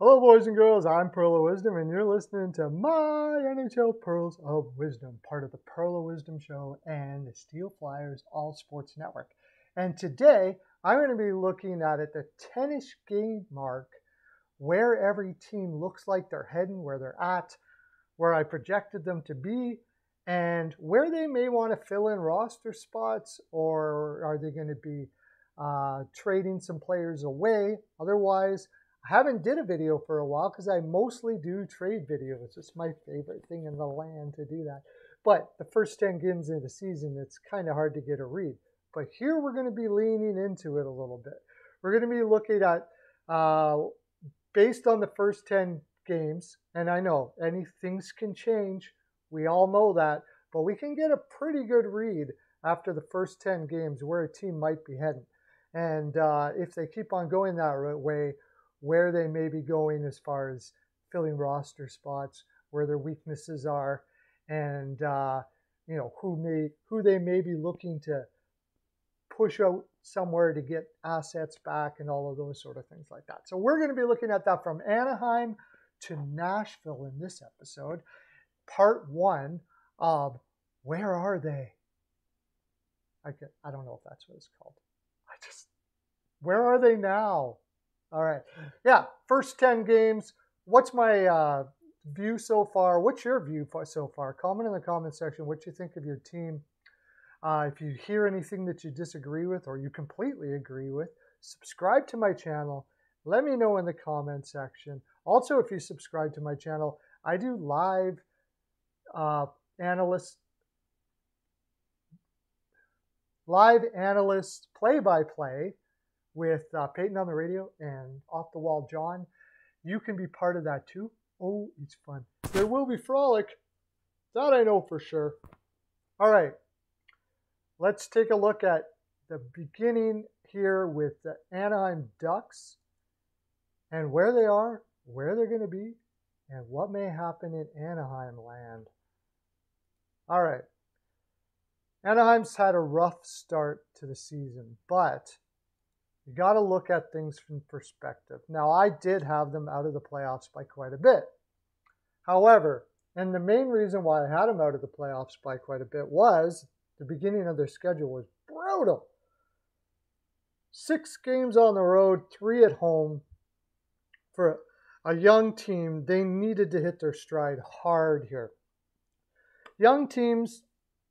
Hello, boys and girls. I'm Pearl of Wisdom, and you're listening to my NHL Pearls of Wisdom, part of the Pearl of Wisdom show and the Steel Flyers All Sports Network. And today, I'm going to be looking at at the tennis game mark where every team looks like they're heading, where they're at, where I projected them to be, and where they may want to fill in roster spots, or are they going to be uh, trading some players away? Otherwise, I haven't did a video for a while because I mostly do trade videos. It's my favorite thing in the land to do that. But the first 10 games of the season, it's kind of hard to get a read. But here we're going to be leaning into it a little bit. We're going to be looking at, uh, based on the first 10 games, and I know any things can change. We all know that. But we can get a pretty good read after the first 10 games where a team might be heading. And uh, if they keep on going that way, where they may be going as far as filling roster spots, where their weaknesses are, and uh, you know who may who they may be looking to push out somewhere to get assets back and all of those sort of things like that. So we're going to be looking at that from Anaheim to Nashville in this episode, part one of where are they? I get, I don't know if that's what it's called. I just where are they now? All right. Yeah, first 10 games. What's my uh, view so far? What's your view so far? Comment in the comment section what you think of your team. Uh, if you hear anything that you disagree with or you completely agree with, subscribe to my channel. Let me know in the comment section. Also, if you subscribe to my channel, I do live uh, analyst live analyst play by play with uh, Peyton on the radio and Off the Wall John. You can be part of that too. Oh, it's fun. There will be frolic. That I know for sure. All right. Let's take a look at the beginning here with the Anaheim Ducks and where they are, where they're going to be, and what may happen in Anaheim land. All right. Anaheim's had a rough start to the season, but you got to look at things from perspective. Now, I did have them out of the playoffs by quite a bit. However, and the main reason why I had them out of the playoffs by quite a bit was the beginning of their schedule was brutal. Six games on the road, three at home. For a young team, they needed to hit their stride hard here. Young teams,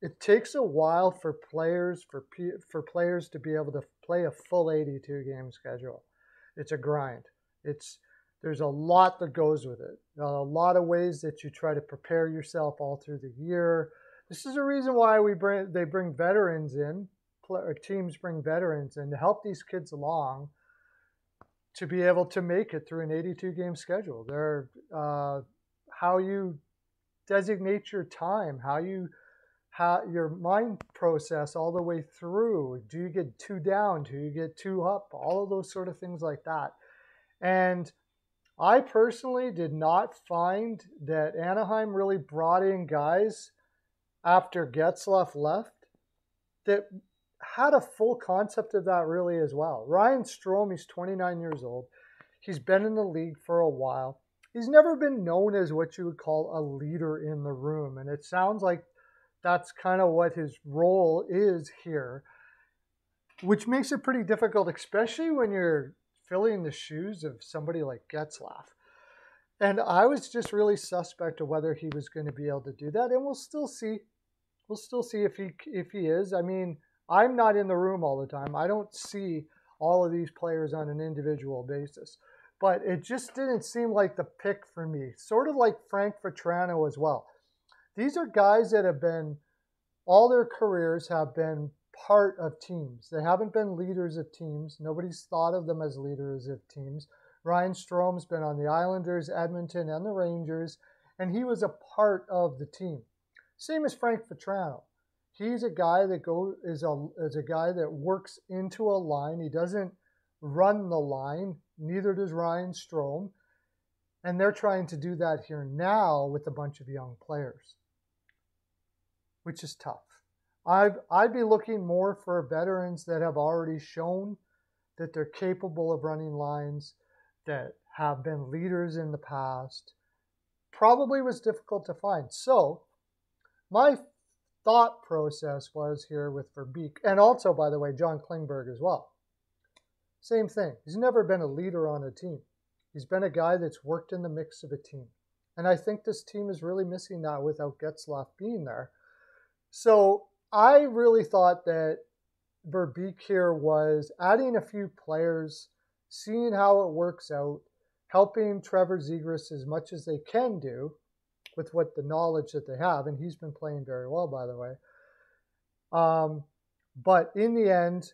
it takes a while for players for for players to be able to play a full 82 game schedule. It's a grind. It's there's a lot that goes with it. A lot of ways that you try to prepare yourself all through the year. This is a reason why we bring they bring veterans in, or teams bring veterans in to help these kids along to be able to make it through an 82 game schedule. They're uh, how you designate your time, how you how your mind process all the way through. Do you get two down? Do you get two up? All of those sort of things like that. And I personally did not find that Anaheim really brought in guys after Getzlaf left that had a full concept of that really as well. Ryan Strome, he's 29 years old. He's been in the league for a while. He's never been known as what you would call a leader in the room. And it sounds like that's kind of what his role is here, which makes it pretty difficult, especially when you're filling the shoes of somebody like Getzlaf. And I was just really suspect of whether he was going to be able to do that, and we'll still see. We'll still see if he if he is. I mean, I'm not in the room all the time. I don't see all of these players on an individual basis. But it just didn't seem like the pick for me. Sort of like Frank Vatrano as well. These are guys that have been, all their careers have been part of teams. They haven't been leaders of teams. Nobody's thought of them as leaders of teams. Ryan Strome's been on the Islanders, Edmonton, and the Rangers, and he was a part of the team. Same as Frank Vatrano. He's a guy that go is a is a guy that works into a line. He doesn't run the line. Neither does Ryan Strome. And they're trying to do that here now with a bunch of young players which is tough. I'd, I'd be looking more for veterans that have already shown that they're capable of running lines, that have been leaders in the past, probably was difficult to find. So, my thought process was here with Verbeek, and also, by the way, John Klingberg as well. Same thing. He's never been a leader on a team. He's been a guy that's worked in the mix of a team. And I think this team is really missing that without Getzlaf being there. So I really thought that Verbeek here was adding a few players, seeing how it works out, helping Trevor Zegras as much as they can do with what the knowledge that they have. And he's been playing very well, by the way. Um, but in the end,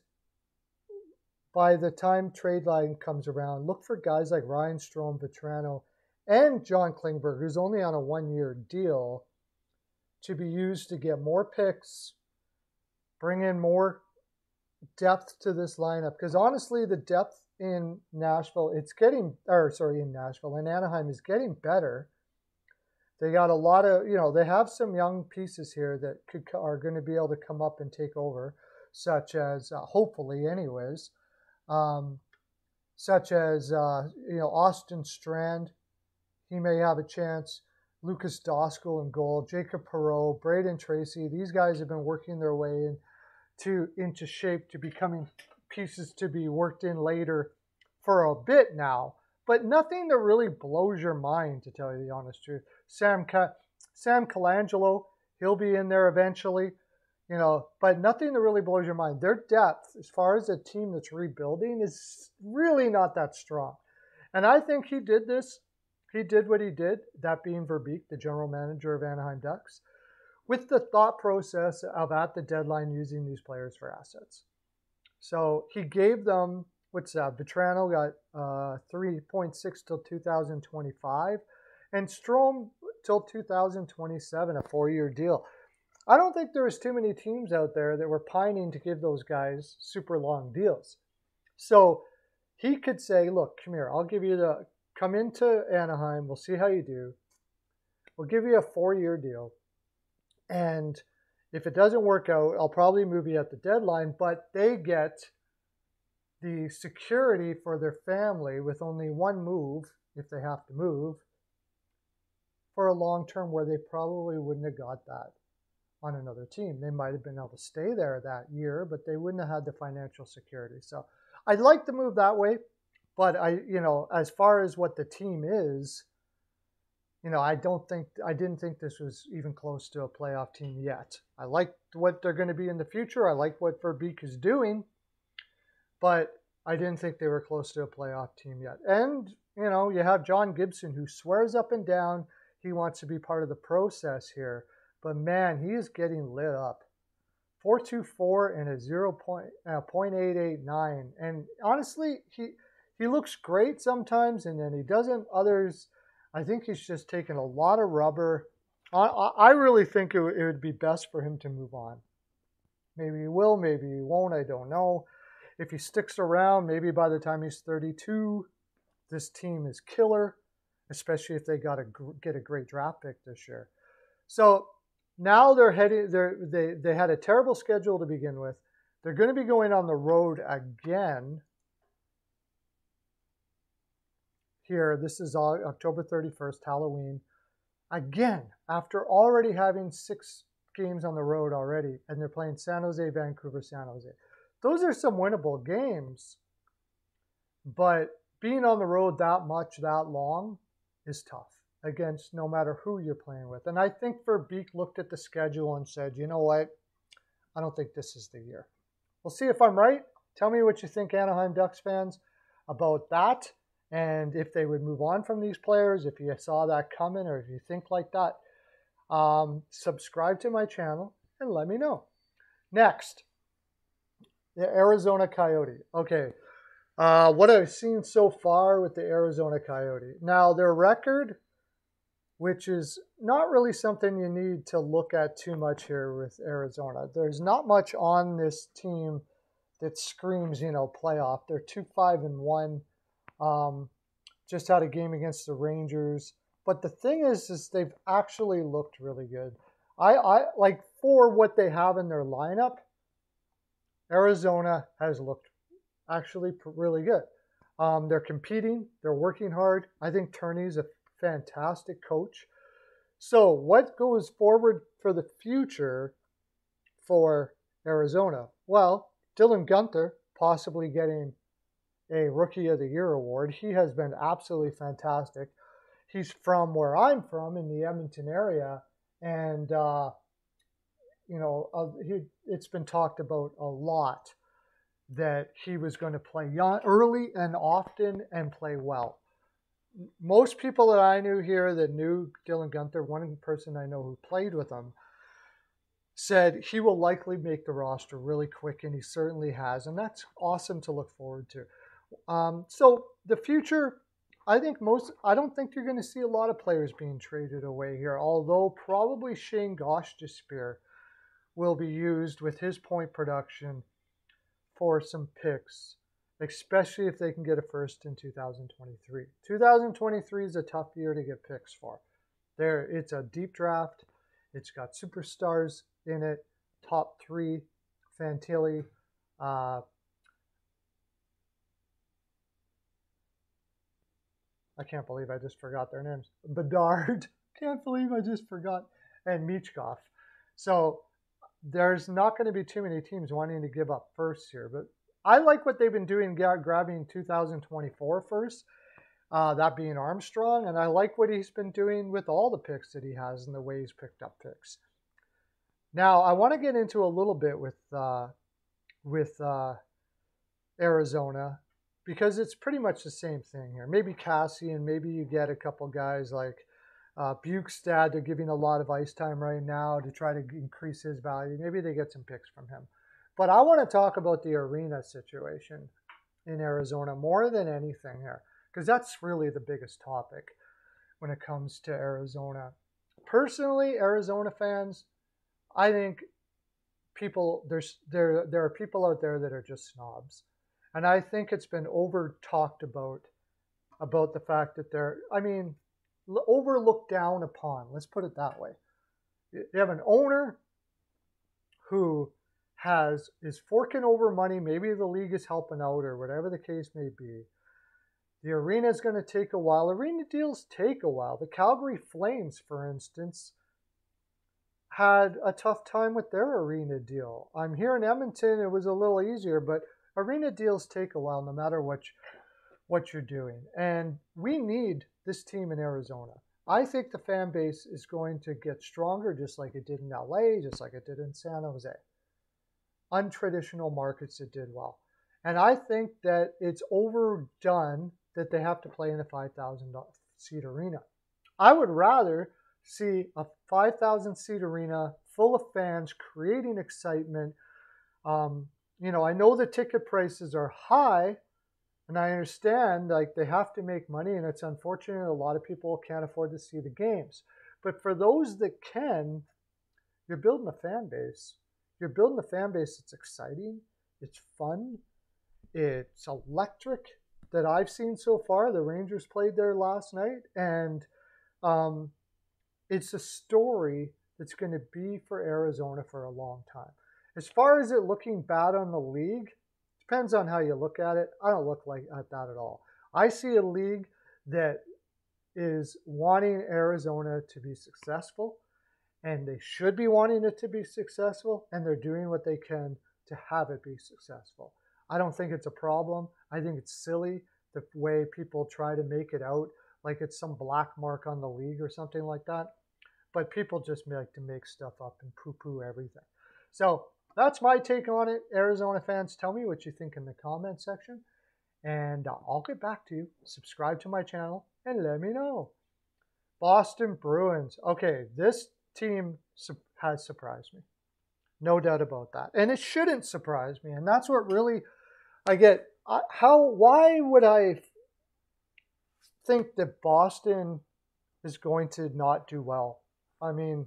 by the time trade line comes around, look for guys like Ryan Strome, Vatrano, and John Klingberg, who's only on a one year deal, to be used to get more picks, bring in more depth to this lineup. Because honestly, the depth in Nashville, it's getting, or sorry, in Nashville, in Anaheim is getting better. They got a lot of, you know, they have some young pieces here that could are going to be able to come up and take over, such as, uh, hopefully, anyways, um, such as, uh, you know, Austin Strand, he may have a chance. Lukas Dostal in goal, Jacob Perreault, Brayden Tracey. These guys have been working their way into into shape to becoming pieces to be worked in later for a bit now. But nothing that really blows your mind, to tell you the honest truth. Sam Ca- Sam Colangelo, he'll be in there eventually, you know. But nothing that really blows your mind. Their depth, as far as a team that's rebuilding, is really not that strong. And I think he did this he did what he did, that being Verbeek, the general manager of Anaheim Ducks, with the thought process of at the deadline using these players for assets. So he gave them, what's that? Vatrano got uh, 3.6 till 2025, and Strome till 2027, a four year deal. I don't think there was too many teams out there that were pining to give those guys super long deals. So he could say, look, come here, I'll give you the Come into Anaheim. We'll see how you do. We'll give you a four year deal. And if it doesn't work out, I'll probably move you at the deadline, but they get the security for their family with only one move, if they have to move, for a long term where they probably wouldn't have got that on another team. They might have been able to stay there that year, but they wouldn't have had the financial security. So I'd like to move that way. But I, you know, as far as what the team is, you know, I don't think I didn't think this was even close to a playoff team yet. I like what they're going to be in the future. I like what Verbeek is doing, but I didn't think they were close to a playoff team yet. And you know, you have John Gibson who swears up and down he wants to be part of the process here, but man, he is getting lit up. 424 and a 0. Point, uh, 0.889. And honestly, he he looks great sometimes, and then he doesn't. Others, I think he's just taken a lot of rubber. I, I really think it, it would be best for him to move on. Maybe he will, maybe he won't. I don't know. If he sticks around, maybe by the time he's 32, this team is killer, especially if they got to get a great draft pick this year. So now they're heading. They're, they they had a terrible schedule to begin with. They're going to be going on the road again here. This is uh, October 31st, Halloween. Again, after already having six games on the road already, and they're playing San Jose, Vancouver, San Jose. Those are some winnable games, but being on the road that much, that long, is tough against no matter who you're playing with. And I think Verbeek looked at the schedule and said, you know what? I don't think this is the year. We'll see if I'm right. Tell me what you think, Anaheim Ducks fans, about that and if they would move on from these players, if you saw that coming or if you think like that, um, subscribe to my channel and let me know. Next, the Arizona Coyote. Okay, uh, what I've seen so far with the Arizona Coyote. Now, their record, which is not really something you need to look at too much here with Arizona. There's not much on this team that screams, you know, playoff. They're two five and one. Um, just had a game against the Rangers. But the thing is, is they've actually looked really good. I, I like for what they have in their lineup. Arizona has looked actually really good. Um, they're competing, they're working hard. I think Tourigny's a fantastic coach. So, what goes forward for the future for Arizona? Well, Dylan Guenther possibly getting a Rookie of the Year award. He has been absolutely fantastic. He's from where I'm from in the Edmonton area, and uh, you know, uh, he, it's been talked about a lot that he was going to play young, early and often and play well. Most people that I knew here that knew Dylan Guenther, one person I know who played with him, said he will likely make the roster really quick, and he certainly has, and that's awesome to look forward to. Um, so the future, I think most, I don't think you're going to see a lot of players being traded away here, although probably Shane Gosh Gostisbehere will be used with his point production for some picks, especially if they can get a first in 2023. 2023 is a tough year to get picks for. There, it's a deep draft. It's got superstars in it, top three, Fantilli, uh, I can't believe I just forgot their names. Bedard. Can't believe I just forgot. And Michkov. So there's not going to be too many teams wanting to give up first here. But I like what they've been doing, grabbing 2024 first, uh, that being Armstrong. And I like what he's been doing with all the picks that he has and the way he's picked up picks. Now, I want to get into a little bit with, uh, with uh, Arizona because it's pretty much the same thing here. Maybe Kassian, maybe you get a couple guys like uh, Bjugstad. They're giving a lot of ice time right now to try to increase his value. Maybe they get some picks from him. But I want to talk about the arena situation in Arizona more than anything here because that's really the biggest topic when it comes to Arizona. Personally, Arizona fans, I think people there's there there are people out there that are just snobs and I think it's been over talked about about the fact that they're, I mean, overlooked down upon. Let's put it that way. You have an owner who has is forking over money. Maybe the league is helping out, or whatever the case may be. The arena is going to take a while. Arena deals take a while. The Calgary Flames, for instance, had a tough time with their arena deal. I'm here in Edmonton. It was a little easier, but arena deals take a while no matter what you, what you're doing. And we need this team in Arizona. I think the fan base is going to get stronger just like it did in LA, just like it did in San Jose. Untraditional markets that did well. And I think that it's overdone that they have to play in a 5,000 seat arena. I would rather see a 5,000 seat arena full of fans creating excitement, um, you know, I know the ticket prices are high, and I understand like they have to make money, and it's unfortunate a lot of people can't afford to see the games. But for those that can, you're building a fan base. You're building a fan base that's exciting, it's fun, it's electric that I've seen so far. The Rangers played there last night, and um, it's a story that's going to be for Arizona for a long time. As far as it looking bad on the league, depends on how you look at it. I don't look like at that at all. I see a league that is wanting Arizona to be successful, and they should be wanting it to be successful, and they're doing what they can to have it be successful. I don't think it's a problem. I think it's silly the way people try to make it out like it's some black mark on the league or something like that. But people just like to make stuff up and poo poo everything. So that's my take on it. Arizona fans, tell me what you think in the comment section. And I'll get back to you. Subscribe to my channel and let me know. Boston Bruins. Okay, this team has surprised me. No doubt about that. And it shouldn't surprise me. And that's what really I get. How, why would I think that Boston is going to not do well? I mean,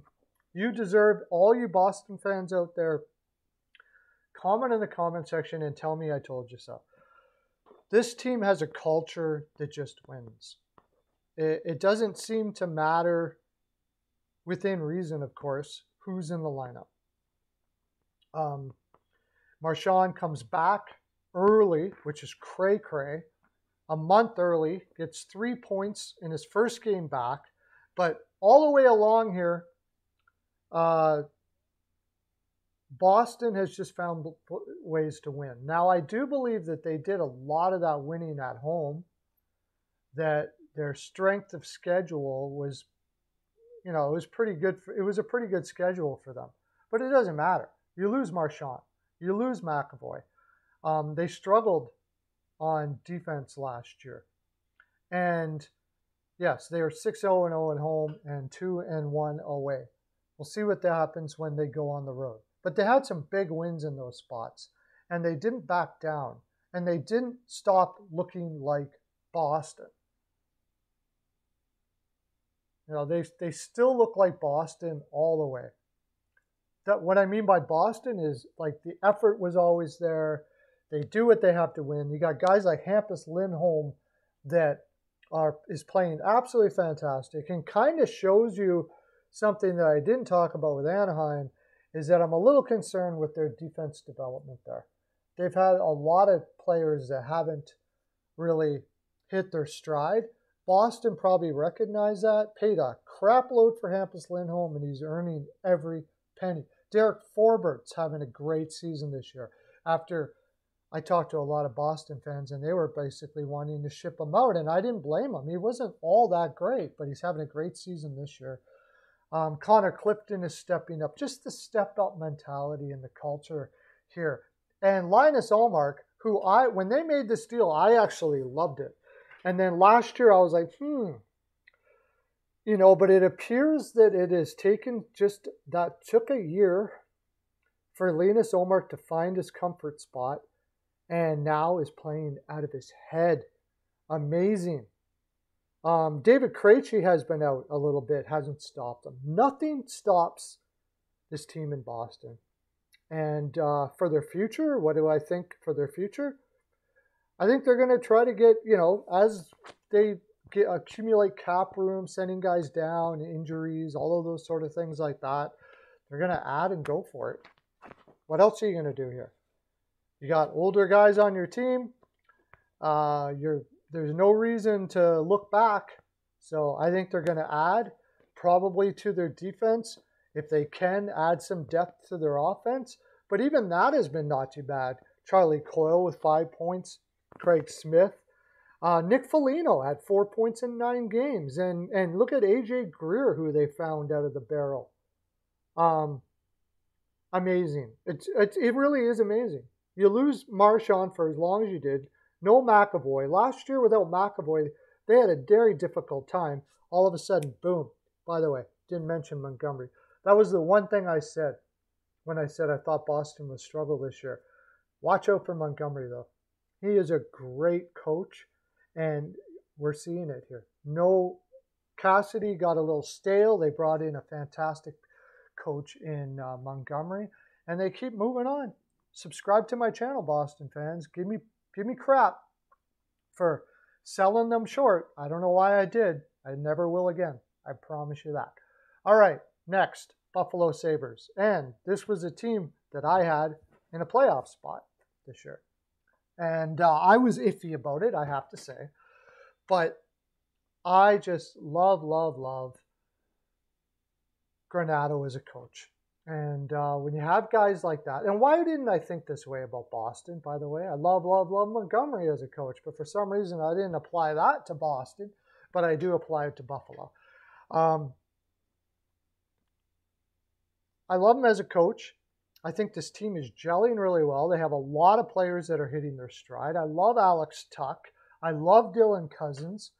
you deserve, all you Boston fans out there, comment in the comment section and tell me I told you so. This team has a culture that just wins. It, it doesn't seem to matter, within reason, of course, who's in the lineup. Um, Marchand comes back early, which is cray cray. a month early, gets three points in his first game back. But all the way along here, uh, Boston has just found ways to win. Now, I do believe that they did a lot of that winning at home, that their strength of schedule was, you know, it was pretty good. For, it was a pretty good schedule for them. But it doesn't matter. You lose Marchand, you lose McAvoy. Um, they struggled on defense last year. And yes, they are 6 0 0 at home and 2 and 1 away. We'll see what happens when they go on the road. But they had some big wins in those spots, and they didn't back down, and they didn't stop looking like Boston. You know, they, they still look like Boston all the way. That what I mean by Boston is like the effort was always there. They do what they have to win. You got guys like Hampus Lindholm that are is playing absolutely fantastic and kind of shows you something that I didn't talk about with Anaheim is that I'm a little concerned with their defense development there. They've had a lot of players that haven't really hit their stride. Boston probably recognized that, paid a crap load for Hampus Lindholm, and he's earning every penny. Derek Forbort's having a great season this year after I talked to a lot of Boston fans, and they were basically wanting to ship him out, and I didn't blame him. He wasn't all that great, but he's having a great season this year. Um, Connor Clifton is stepping up, just the step up mentality and the culture here. And Linus Ullmark, who I, when they made this deal, I actually loved it. And then last year I was like, hmm, you know, but it appears that it has taken just that took a year for Linus Ullmark to find his comfort spot and now is playing out of his head. Amazing. Um, David Krejci has been out a little bit, hasn't stopped them. Nothing stops this team in Boston. And uh, for their future, what do I think for their future? I think they're going to try to get, you know, as they get, accumulate cap room, sending guys down, injuries, all of those sort of things like that, they're going to add and go for it. What else are you going to do here? You got older guys on your team. Uh, you're, there's no reason to look back. So I think they're going to add probably to their defense if they can add some depth to their offense. But even that has been not too bad. Charlie Coyle with five points, Craig Smith. Uh, Nick Foligno had four points in nine games. And, and look at AJ Greer, who they found out of the barrel. Um, amazing. It's, it's, it really is amazing. You lose Marchand for as long as you did. No McAvoy. Last year without McAvoy, they had a very difficult time. All of a sudden, boom. By the way, didn't mention Montgomery. That was the one thing I said when I said I thought Boston would struggle this year. Watch out for Montgomery, though. He is a great coach, and we're seeing it here. No, Cassidy got a little stale. They brought in a fantastic coach in uh, Montgomery, and they keep moving on subscribe to my channel, Boston fans. Give me give me crap for selling them short. I don't know why I did. I never will again. I promise you that. All right, next, Buffalo Sabres. And this was a team that I had in a playoff spot this year. And uh, I was iffy about it, I have to say. But I just love, love, love Granato as a coach. And uh, when you have guys like that, and why didn't I think this way about Boston, by the way? I love, love, love Montgomery as a coach, but for some reason I didn't apply that to Boston, but I do apply it to Buffalo. Um, I love him as a coach. I think this team is gelling really well. They have a lot of players that are hitting their stride. I love Alex Tuch. I love Dylan Cozens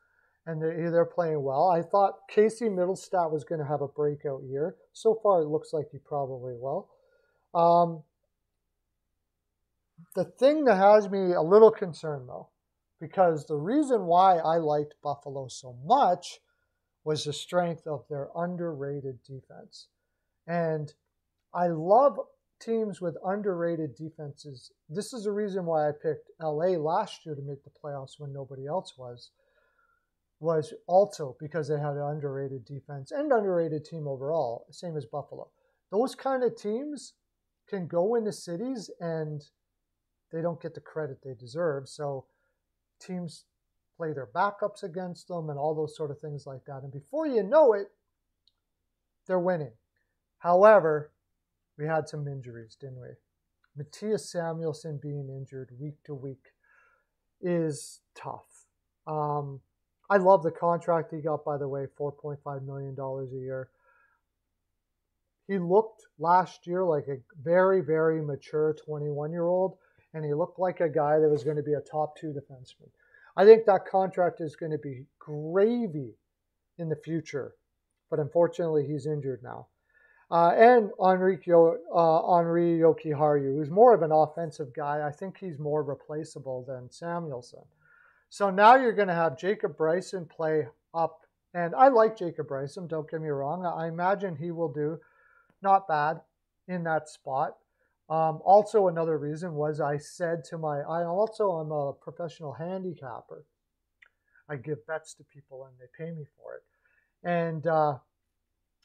and they're, they're playing well. I thought Casey Mittelstadt was going to have a breakout year. So far, it looks like he probably will. Um, the thing that has me a little concerned, though, because the reason why I liked Buffalo so much was the strength of their underrated defense. And I love teams with underrated defenses. This is the reason why I picked LA last year to make the playoffs when nobody else was was also because they had an underrated defense and underrated team overall, same as Buffalo. Those kind of teams can go into cities and they don't get the credit they deserve. So teams play their backups against them and all those sort of things like that. And before you know it, they're winning. However, we had some injuries, didn't we? Mattias Samuelsson being injured week to week is tough. Um, I love the contract he got, by the way, $4.5 million a year. He looked last year like a very, very mature 21 year old, and he looked like a guy that was going to be a top two defenseman. I think that contract is going to be gravy in the future, but unfortunately, he's injured now. Uh, and Henri, uh, Henri who's more of an offensive guy. I think he's more replaceable than Samuelsson. So now you're going to have Jacob Bryson play up. And I like Jacob Bryson, don't get me wrong. I imagine he will do not bad in that spot. Um, also, another reason was I said to my, I also am a professional handicapper. I give bets to people and they pay me for it. And uh,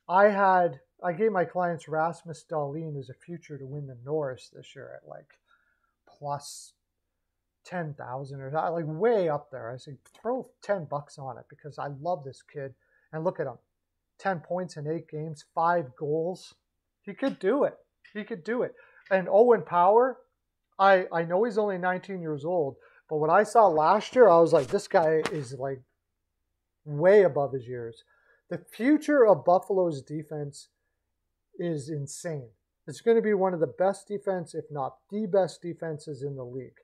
I had I gave my clients Rasmus Dahlin as a future to win the Norris this year at like plus 10,000 or like way up there. I said, throw 10 bucks on it because I love this kid. And look at him 10 points in eight games, five goals. He could do it. He could do it. And Owen Power, I, I know he's only 19 years old, but what I saw last year, I was like, this guy is like way above his years. The future of Buffalo's defense is insane. It's going to be one of the best defense, if not the best defenses in the league.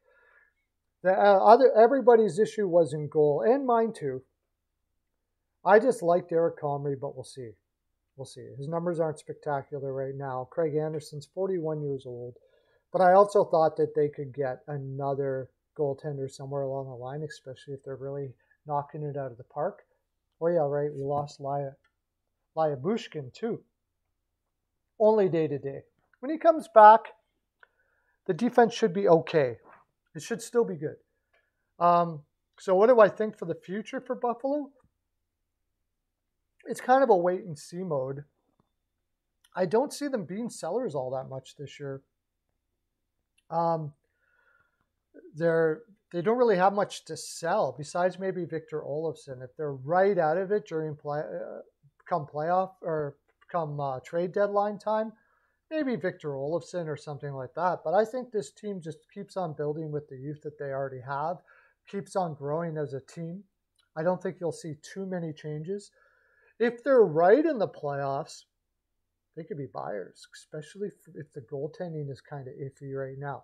The uh, other everybody's issue was in goal, and mine too. I just liked Eric Comrie, but we'll see. We'll see. His numbers aren't spectacular right now. Craig Anderson's 41 years old, but I also thought that they could get another goaltender somewhere along the line, especially if they're really knocking it out of the park. Oh yeah, right. We lost Laya, Lyubushkin too only day to day. When he comes back, the defense should be okay. It should still be good. Um, so, what do I think for the future for Buffalo? It's kind of a wait and see mode. I don't see them being sellers all that much this year. Um, they're they don't really have much to sell besides maybe Victor Olofsson. If they're right out of it during play, uh, come playoff or come uh, trade deadline time, maybe Victor Olofsson or something like that. But I think this team just keeps on building with the youth that they already have, keeps on growing as a team. I don't think you'll see too many changes. If they're right in the playoffs, they could be buyers, especially if the goaltending is kind of iffy right now.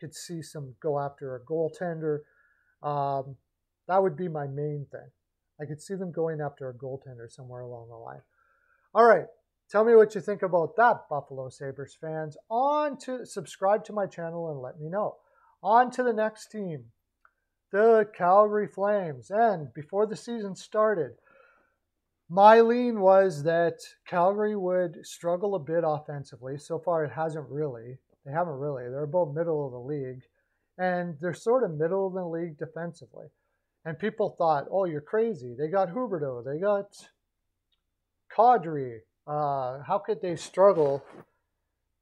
You could see some go after a goaltender. Um, that would be my main thing. I could see them going after a goaltender somewhere along the line. All right, Tell me what you think about that, Buffalo Sabres fans. On to subscribe to my channel and let me know. On to the next team, the Calgary Flames. And before the season started, my lean was that Calgary would struggle a bit offensively. So far, it hasn't really. They haven't really. They're about middle of the league. And they're sort of middle of the league defensively. And people thought, oh, you're crazy. They got Huberdeau. They got Kadri uh, how could they struggle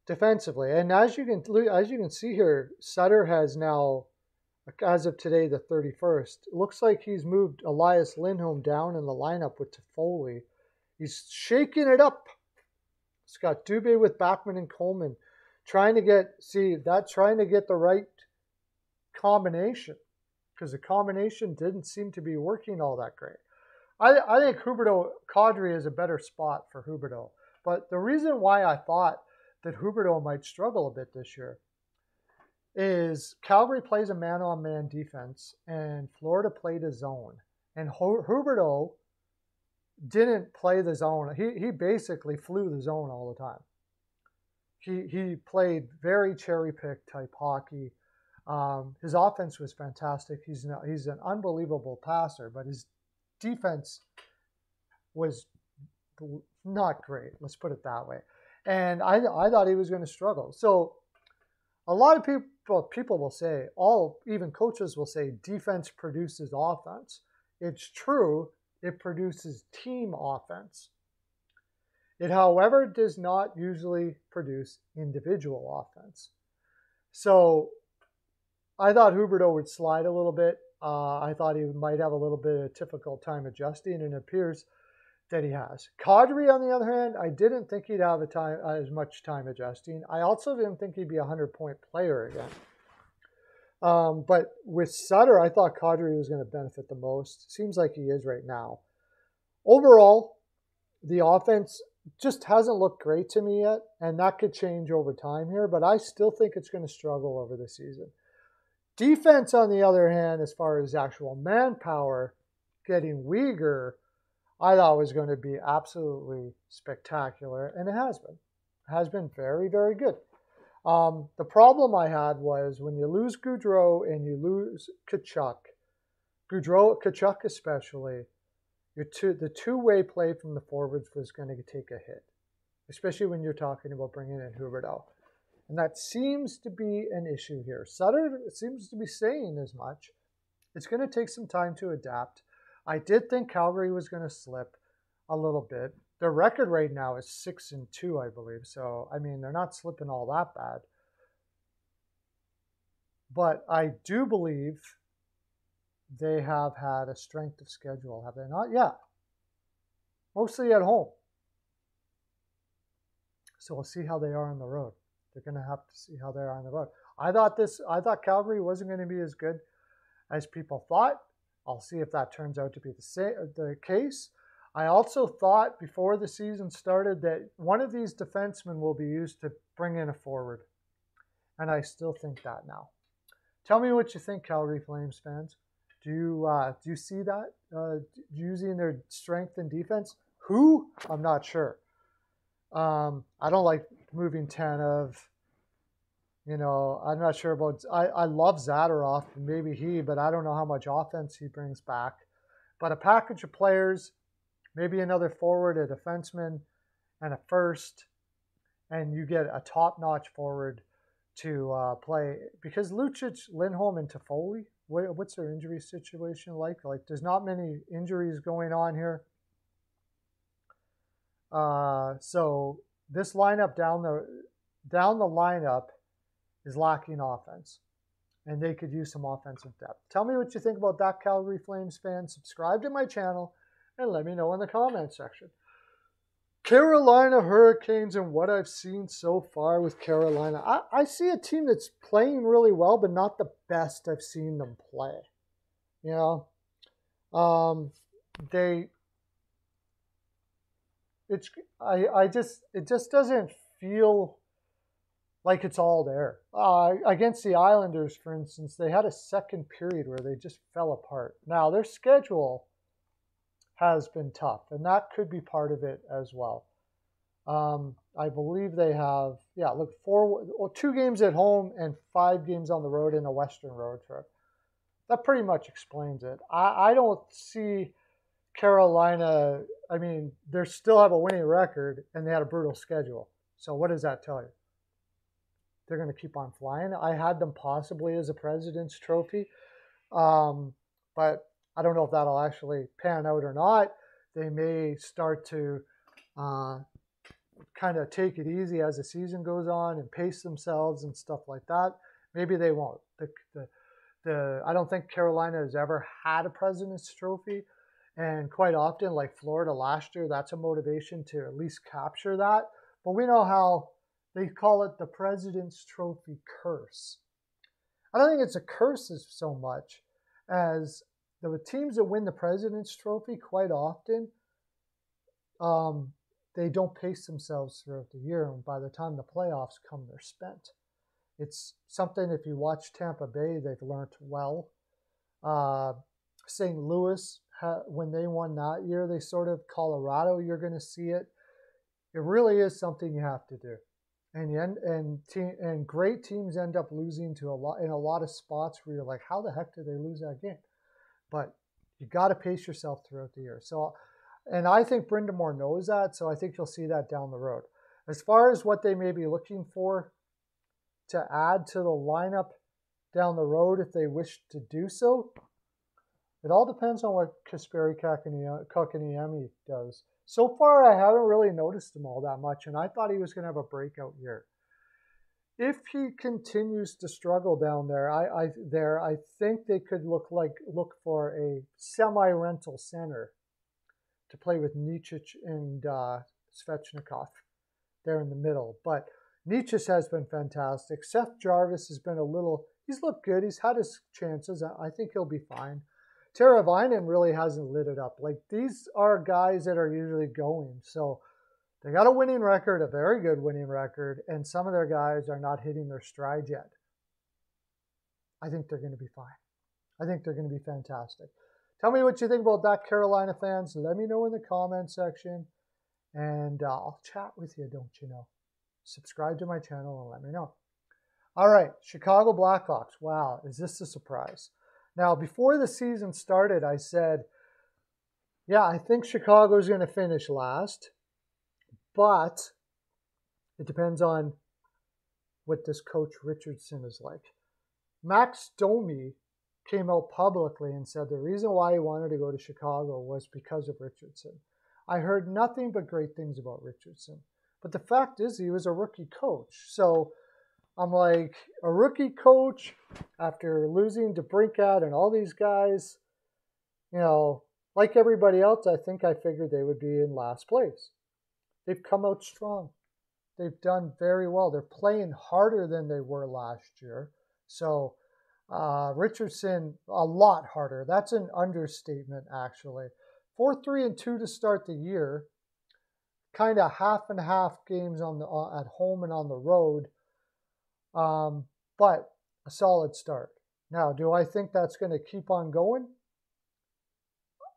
defensively? And as you can as you can see here, Sutter has now, as of today, the 31st. Looks like he's moved Elias Lindholm down in the lineup with Toffoli. He's shaking it up. It's got Dubé with Backlund and Coleman, trying to get see that trying to get the right combination because the combination didn't seem to be working all that great. I, I think Huberdeau Kadri is a better spot for Huberdeau. But the reason why I thought that Huberdeau might struggle a bit this year is Calgary plays a man on man defense and Florida played a zone. And Huberdeau didn't play the zone. He, he basically flew the zone all the time. He, he played very cherry pick type hockey. Um, his offense was fantastic. He's, not, he's an unbelievable passer, but his defense was not great. Let's put it that way. And I, I thought he was going to struggle. So a lot of people people will say, all even coaches will say, defense produces offense. It's true. It produces team offense. It, however, does not usually produce individual offense. So I thought Huberdeau would slide a little bit. Uh, I thought he might have a little bit of a difficult time adjusting, and it appears that he has. Kadri, on the other hand, I didn't think he'd have a time as much time adjusting. I also didn't think he'd be a hundred point player again. Um, but with Sutter, I thought Kadri was going to benefit the most. Seems like he is right now. Overall, the offense just hasn't looked great to me yet, and that could change over time here, but I still think it's going to struggle over the season. Defense, on the other hand, as far as actual manpower, getting Weegar, I thought was going to be absolutely spectacular, and it has been. It has been very, very good. Um, the problem I had was when you lose Gaudreau and you lose Tkachuk, Gaudreau, Tkachuk especially, two, the two-way play from the forwards was going to take a hit, especially when you're talking about bringing in Huberdeau. And that seems to be an issue here. Sutter seems to be saying as much. It's going to take some time to adapt. I did think Calgary was going to slip a little bit. Their record right now is six and two, I believe. So I mean, they're not slipping all that bad. But I do believe they have had a strength of schedule, have they not? Yeah. Mostly at home. So we'll see how they are on the road. They're going to have to see how they are on the road. I thought this. I thought Calgary wasn't going to be as good as people thought. I'll see if that turns out to be the same, the case. I also thought before the season started that one of these defensemen will be used to bring in a forward, and I still think that now. Tell me what you think, Calgary Flames fans. Do you uh, do you see that uh, using their strength and defense? Who? I'm not sure. Um, I don't like moving 10 of, You know, I'm not sure about. I, I love Zadorov, maybe he, but I don't know how much offense he brings back. But a package of players, maybe another forward, a defenseman, and a first, and you get a top-notch forward to uh, play because Lucic, Lindholm, and Toffoli what, what's their injury situation like? Like, there's not many injuries going on here. Uh, so this lineup down the down the lineup is lacking offense, and they could use some offensive depth. Tell me what you think about that, Calgary Flames fan. Subscribe to my channel and let me know in the comment section. Carolina Hurricanes and what I've seen so far with Carolina, I, I, see a team that's playing really well, but not the best I've seen them play. You know, um, they, it's I I just it just doesn't feel like it's all there. Uh, against the Islanders, for instance, they had a second period where they just fell apart. Now their schedule has been tough, and that could be part of it as well. Um, I believe they have, yeah, look, four, well, two games at home and five games on the road in a Western road trip. That pretty much explains it. I, I don't see Carolina, I mean, they still have a winning record and they had a brutal schedule. So what does that tell you? They're going to keep on flying. I had them possibly as a President's Trophy, um, but I don't know if that'll actually pan out or not. They may start to uh, kind of take it easy as the season goes on and pace themselves and stuff like that. Maybe they won't. The, the, the, I don't think Carolina has ever had a President's Trophy. And quite often, like Florida last year, that's a motivation to at least capture that. But we know how they call it the President's Trophy curse. I don't think it's a curse so much as the teams that win the President's Trophy quite often, um, they don't pace themselves throughout the year. And by the time the playoffs come, they're spent. It's something, if you watch Tampa Bay, they've learned well. Uh, St. Louis, when they won that year, they sort of, Colorado, you're going to see it. It really is something you have to do. And end, and and great teams end up losing to a lot in a lot of spots where you're like, how the heck did they lose that game? But you got to pace yourself throughout the year. So, and I think Brind'Amour knows that. So I think you'll see that down the road. As far as what they may be looking for to add to the lineup down the road, if they wish to do so, it all depends on what Kasperi Kotkaniemi does. So far, I haven't really noticed him all that much, and I thought he was going to have a breakout year. if he continues to struggle down there, I, I there I think they could look like look for a semi-rental center to play with Necas and uh, Svechnikov there in the middle. But Necas has been fantastic. Seth Jarvis has been a little. He's looked good. He's had his chances. I think he'll be fine. Teravainen really hasn't lit it up. Like these are guys that are usually going. So they got a winning record, a very good winning record, and some of their guys are not hitting their stride yet. I think they're going to be fine. I think they're going to be fantastic. Tell me what you think about that, Carolina fans. Let me know in the comment section, and uh, I'll chat with you, don't you know? Subscribe to my channel and let me know. All right, Chicago Blackhawks. Wow, is this a surprise? Now, before the season started, I said, yeah, I think Chicago is going to finish last but it depends on what this coach Richardson is like. Max Domi came out publicly and said the reason why he wanted to go to Chicago was because of Richardson. I heard nothing but great things about Richardson. But the fact is, he was a rookie coach. So I'm like, a rookie coach after losing DeBrincat and all these guys, you know, like everybody else, I think I figured they would be in last place. They've come out strong. They've done very well. They're playing harder than they were last year. So uh, Richardson, a lot harder. That's an understatement, actually. 4 3 and 2 to start the year. Kind of half and half games on the uh, at home and on the road. Um, but a solid start. Now, do I think that's going to keep on going?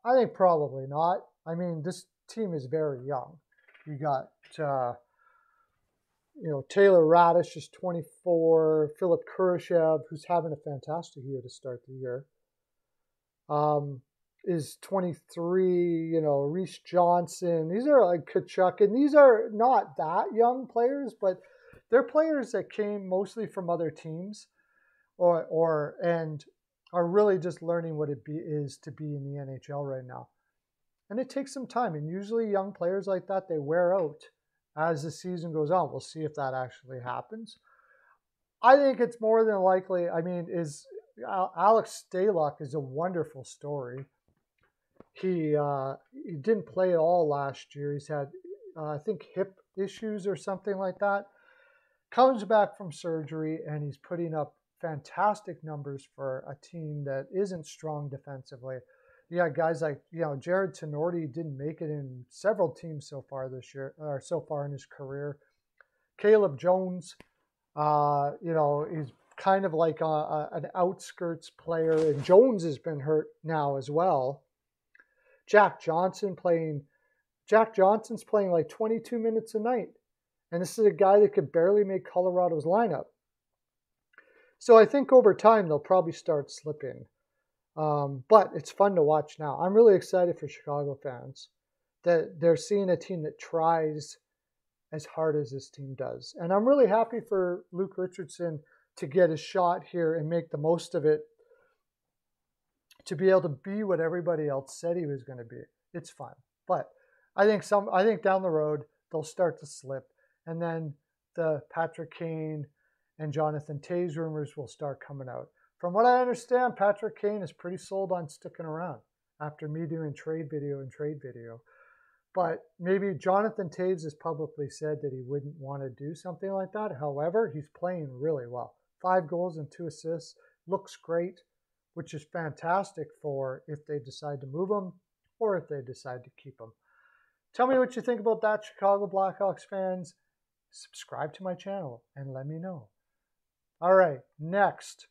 I think probably not. I mean, this team is very young. You got, uh, you know, Taylor Raddysh is 24, Philipp Kurashev, who's having a fantastic year to start the year, um, is 23. You know, Reese Johnson. These are like Tkachuk, and these are not that young players, but they're players that came mostly from other teams, or or and are really just learning what it be, is to be in the NHL right now. And it takes some time. And usually, young players like that, they wear out as the season goes on. We'll see if that actually happens. I think it's more than likely. I mean, is Alex Stalock is a wonderful story. He uh, he didn't play at all last year. He's had, uh, I think, hip issues or something like that. Comes back from surgery and he's putting up fantastic numbers for a team that isn't strong defensively got guys like you know Jarred Tinordi didn't make it in several teams so far this year or so far in his career. Caleb Jones, uh, you know, he's kind of like a, a, an outskirts player, and Jones has been hurt now as well. Jack Johnson playing. Jack Johnson's playing like 22 minutes a night, and this is a guy that could barely make Colorado's lineup. So I think over time they'll probably start slipping. Um, but it's fun to watch now. I'm really excited for Chicago fans that they're seeing a team that tries as hard as this team does. And I'm really happy for Luke Richardson to get a shot here and make the most of it to be able to be what everybody else said he was going to be. It's fun. But I think some I think down the road they'll start to slip and then the Patrick Kane and Jonathan Toews rumors will start coming out. From what I understand, Patrick Kane is pretty sold on sticking around after me doing trade video and trade video. But maybe Jonathan Toews has publicly said that he wouldn't want to do something like that. However, he's playing really well. Five goals and two assists. Looks great, which is fantastic for if they decide to move him or if they decide to keep him. Tell me what you think about that, Chicago Blackhawks fans. Subscribe to my channel and let me know. All right, next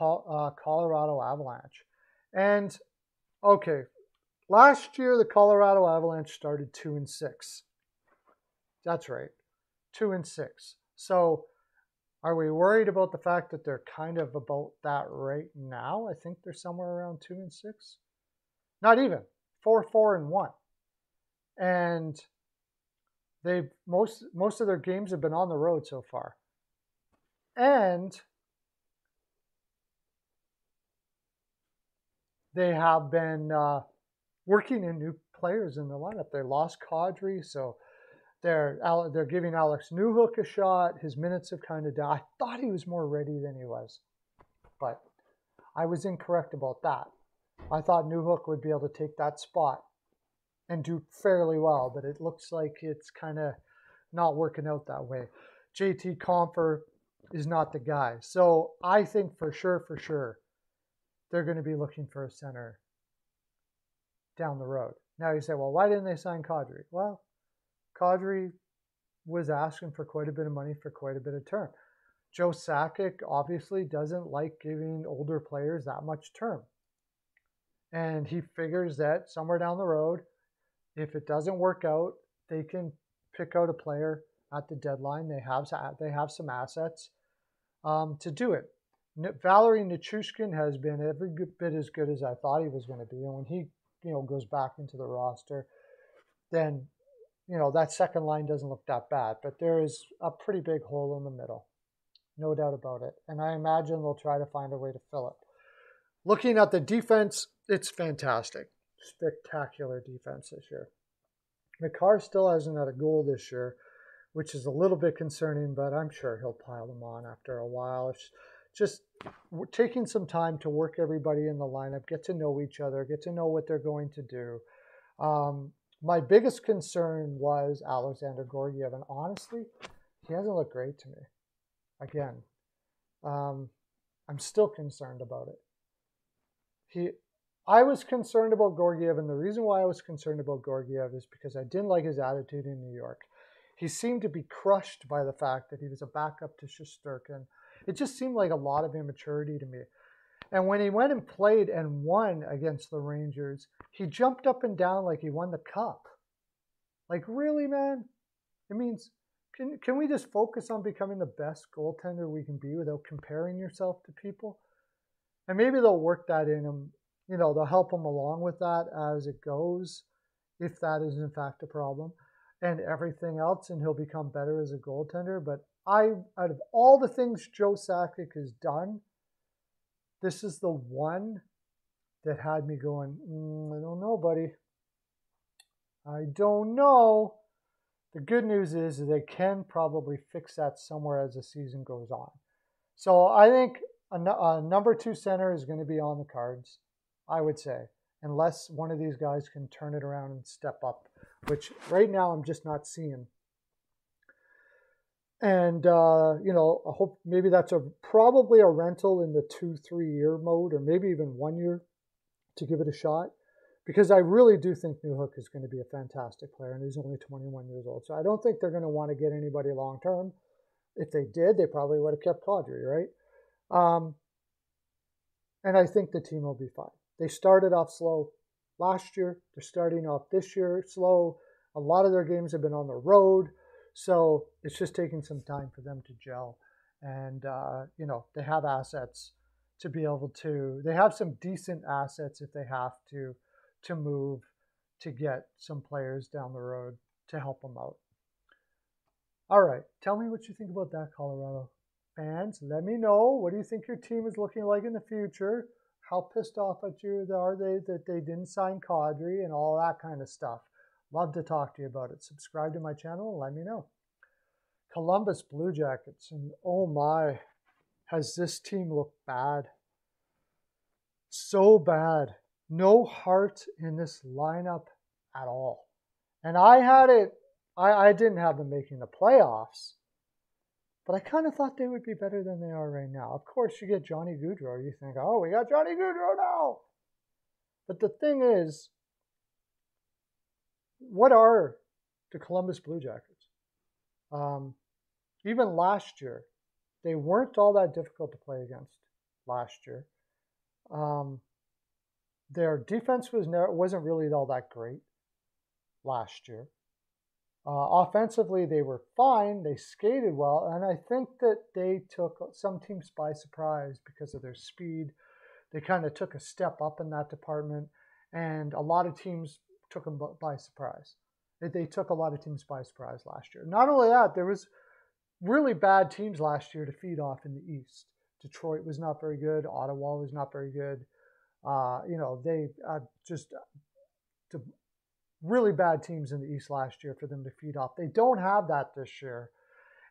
uh, Colorado Avalanche. And okay, last year the Colorado Avalanche started two and six. That's right, two and six. So are we worried about the fact that they're kind of about that right now? I think they're somewhere around two and six. Not even four, four, and one. And they've most most of their games have been on the road so far. And they have been uh, working in new players in the lineup. They lost Kadri, so They're they're giving Alex Newhook a shot. His minutes have kind of died. I thought he was more ready than he was, but I was incorrect about that. I thought Newhook would be able to take that spot and do fairly well, but it looks like it's kind of not working out that way. JT Compher is not the guy. So I think for sure, for sure, they're going to be looking for a center down the road. Now you say, well, why didn't they sign Kadri? Well, Kadri was asking for quite a bit of money for quite a bit of term. Joe Sakic obviously doesn't like giving older players that much term. And he figures that somewhere down the road, if it doesn't work out, they can pick out a player at the deadline. They have they have some assets um, to do it. Valeri Nichushkin has been every bit as good as I thought he was going to be, and when he you know goes back into the roster, then you know that second line doesn't look that bad. But there is a pretty big hole in the middle, no doubt about it. And I imagine they'll try to find a way to fill it. Looking at the defense, it's fantastic, spectacular defense this year. Makar still hasn't had a goal this year, which is a little bit concerning, but I'm sure he'll pile them on after a while. It's just taking some time to work everybody in the lineup, get to know each other, get to know what they're going to do. Um, my biggest concern was Alexandar Georgiev, and honestly, he hasn't looked great to me. Again, um, I'm still concerned about it. He I was concerned about Georgiev, and the reason why I was concerned about Georgiev is because I didn't like his attitude in New York. He seemed to be crushed by the fact that he was a backup to Shesterkin. It just seemed like a lot of immaturity to me. And when he went and played and won against the Rangers, he jumped up and down like he won the cup. Like, really, man? It means, can, can we just focus on becoming the best goaltender we can be without comparing yourself to people? And maybe they'll work that in him you know, they'll help him along with that as it goes, if that is in fact a problem, and everything else, and he'll become better as a goaltender. But I, out of all the things Joe Sakic has done, this is the one that had me going, mm, I don't know, buddy. I don't know. The good news is they can probably fix that somewhere as the season goes on. So I think a, a number two center is going to be on the cards. I would say, unless one of these guys can turn it around and step up, which right now I'm just not seeing. And uh, you know, I hope maybe that's a probably a rental in the two, three year mode, or maybe even one year to give it a shot. Because I really do think Newhook is going to be a fantastic player, and he's only 21 years old. So I don't think they're going to want to get anybody long term. If they did, they probably would have kept Kadri, right? Um, and I think the team will be fine. They started off slow last year. They're starting off this year slow. A lot of their games have been on the road. So it's just taking some time for them to gel. And, uh, you know, they have assets to be able to, they have some decent assets if they have to, to move to get some players down the road to help them out. All right. Tell me what you think about that, Colorado fans. Let me know. What do you think your team is looking like in the future? How pissed off at you are they that they didn't sign Kadri and all that kind of stuff. Love to talk to you about it. Subscribe to my channel and let me know. Columbus Blue Jackets, and oh my, has this team looked bad? So bad. No heart in this lineup at all. And I had it, I, I didn't have them making the playoffs, but I kind of thought they would be better than they are right now. Of course, you get Johnny Gaudreau. You think, oh, we got Johnny Gaudreau now. But the thing is, what are the Columbus Blue Jackets? Um, even last year, they weren't all that difficult to play against last year. Um, their defense was never, wasn't really all that great last year. Uh, offensively, they were fine. They skated well, and I think that they took some teams by surprise because of their speed. They kind of took a step up in that department, and a lot of teams took them by surprise. They took a lot of teams by surprise last year. Not only that, there was really bad teams last year to feed off in the East. Detroit was not very good. Ottawa was not very good. Uh, you know, they uh, just to really bad teams in the East last year for them to feed off. They don't have that this year.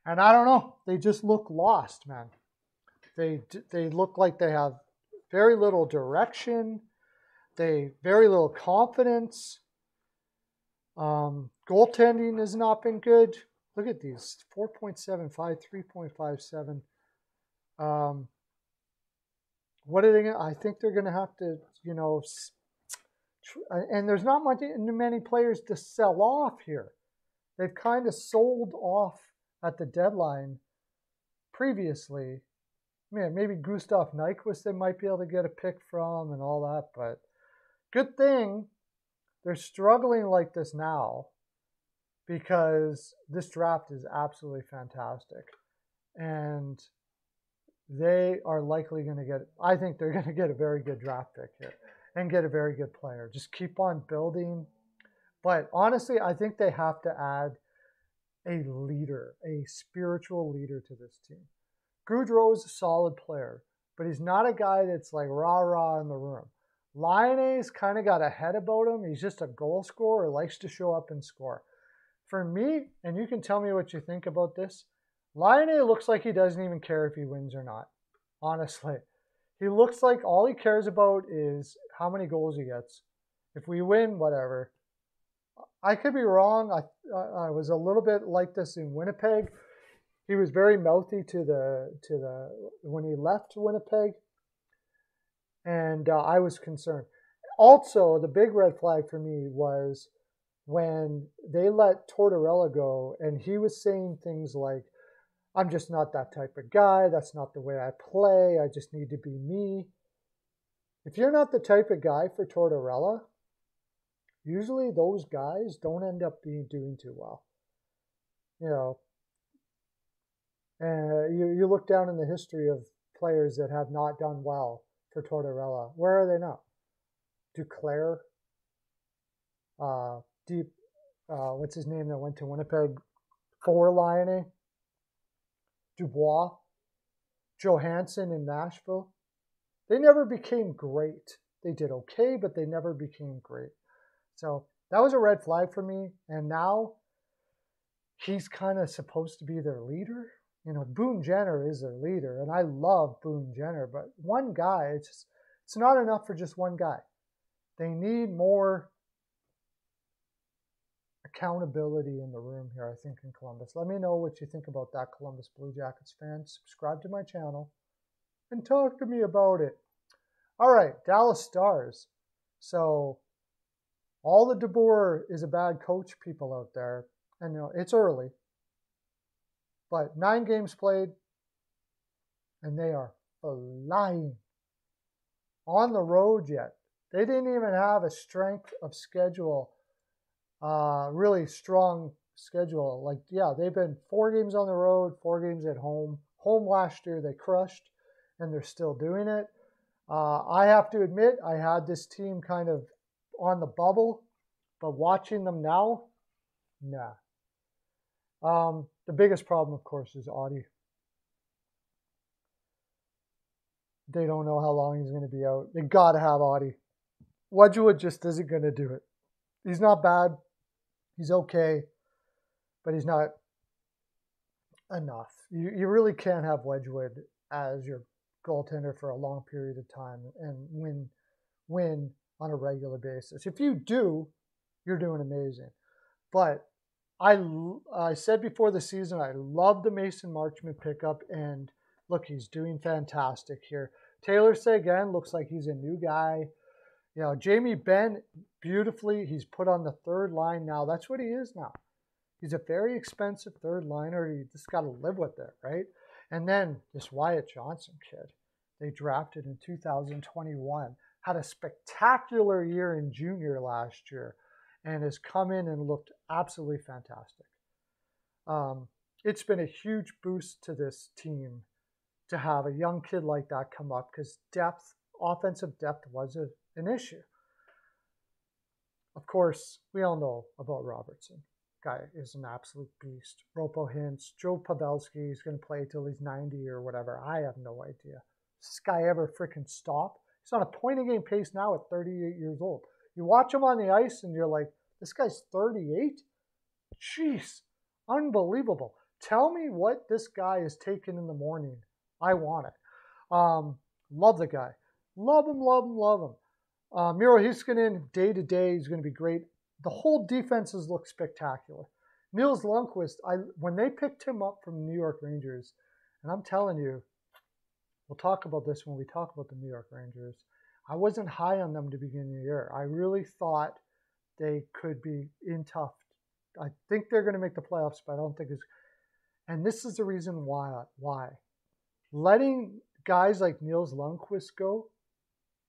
And I don't know, they just look lost, man. They they look like they have very little direction. They very little confidence. Um, goaltending has not been good. Look at these 4.75, 3.57. Um, what are they to? I think they're going to have to, you know, Uh, and there's not much, uh, many players to sell off here. They've kind of sold off at the deadline previously. Man, maybe Gustav Nyquist they might be able to get a pick from and all that, but good thing they're struggling like this now because this draft is absolutely fantastic. And they are likely going to get, I think they're going to get a very good draft pick here and get a very good player. Just keep on building. But honestly, I think they have to add a leader, a spiritual leader to this team. Gaudreau is a solid player, but he's not a guy that's like rah rah in the room. Laine's kind of got a head about him. He's just a goal scorer, likes to show up and score. For me, and you can tell me what you think about this, Laine looks like he doesn't even care if he wins or not. Honestly, he looks like all he cares about is how many goals he gets. If we win, whatever. I could be wrong. I, I was a little bit like this in Winnipeg. He was very mouthy to the to the when he left Winnipeg, and uh, I was concerned. Also, the big red flag for me was when they let Tortorella go, and he was saying things like, I'm just not that type of guy. That's not the way I play. I just need to be me. If you're not the type of guy for Tortorella, usually those guys don't end up being doing too well. You know, and you, you look down in the history of players that have not done well for Tortorella. Where are they now? Duclair, uh, Deep, uh, what's his name that went to Winnipeg for Laine? Dubois, Johansson in Nashville. They never became great. They did okay, but they never became great. So that was a red flag for me. And now he's kind of supposed to be their leader. You know, Boone Jenner is their leader, and I love Boone Jenner, but one guy, it's just, it's not enough for just one guy. They need more accountability in the room here, I think, in Columbus. Let me know what you think about that, Columbus Blue Jackets fans. Subscribe to my channel and talk to me about it. All right, Dallas Stars. So, all the DeBoer is a bad coach people out there, and you know, it's early, but nine games played, and they are flying on the road yet. They didn't even have a strength of schedule uh, really strong schedule. Like, yeah, they've been four games on the road, four games at home. Home last year, they crushed, and they're still doing it. Uh, I have to admit, I had this team kind of on the bubble, but watching them now, nah. Um, the biggest problem, of course, is Audie. They don't know how long he's going to be out. They got to have Audie. Wedgewood just isn't going to do it. He's not bad. He's okay, but he's not enough. You, you really can't have Wedgewood as your goaltender for a long period of time and win win on a regular basis. If you do, you're doing amazing. But I I said before the season I love the Mason Marchment pickup and look he's doing fantastic here. Tyler Seguin looks like he's a new guy. You know, Jamie Benn, beautifully, he's put on the third line now. That's what he is now. He's a very expensive third liner. You just got to live with it, right? And then this Wyatt Johnston kid, they drafted in 2021, had a spectacular year in junior last year, and has come in and looked absolutely fantastic. Um, it's been a huge boost to this team to have a young kid like that come up because depth, offensive depth was a an issue. Of course, we all know about Robertson. Guy is an absolute beast. Roope Hintz, Joe Pavelski is going to play till he's 90 or whatever. I have no idea. Does this guy ever freaking stop? He's on a point a game pace now at 38 years old. You watch him on the ice and you're like, This guy's 38. Jeez, unbelievable. Tell me what this guy is taking in the morning. I want it. Um, love the guy. Love him, love him, love him. Uh, Miro Heiskanen, day to day, is going to be great. The whole defenses look spectacular. Nils Lundkvist, I when they picked him up from the New York Rangers, and I'm telling you, we'll talk about this when we talk about the New York Rangers. I wasn't high on them to begin the year. I really thought they could be in tough. I think they're going to make the playoffs, but I don't think it's. And this is the reason why. Why letting guys like Nils Lundkvist go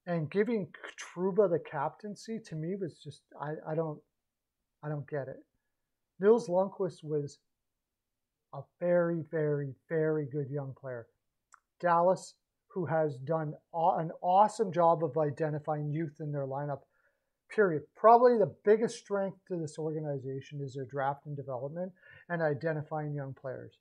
and giving Trouba the captaincy to me was just I, I don't I don't get it. Nils Lundkvist was a very, very, very good young player. Dallas, who has done an awesome job of identifying youth in their lineup, period. Probably the biggest strength to this organization is their draft and development and identifying young players.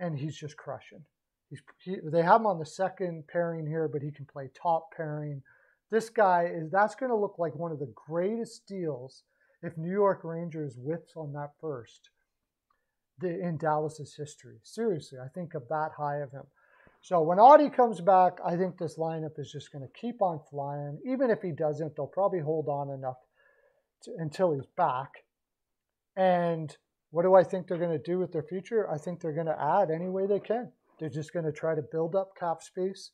And he's just crushing. He's, he, they have him on the second pairing here, but he can play top pairing. This guy is that's going to look like one of the greatest deals if New York Rangers whiffs on that first the, in Dallas's history. Seriously, I think of that high of him. So when Audie comes back, I think this lineup is just going to keep on flying. Even if he doesn't, they'll probably hold on enough to, until he's back. And what do I think they're going to do with their future? I think they're going to add any way they can. They're just going to try to build up cap space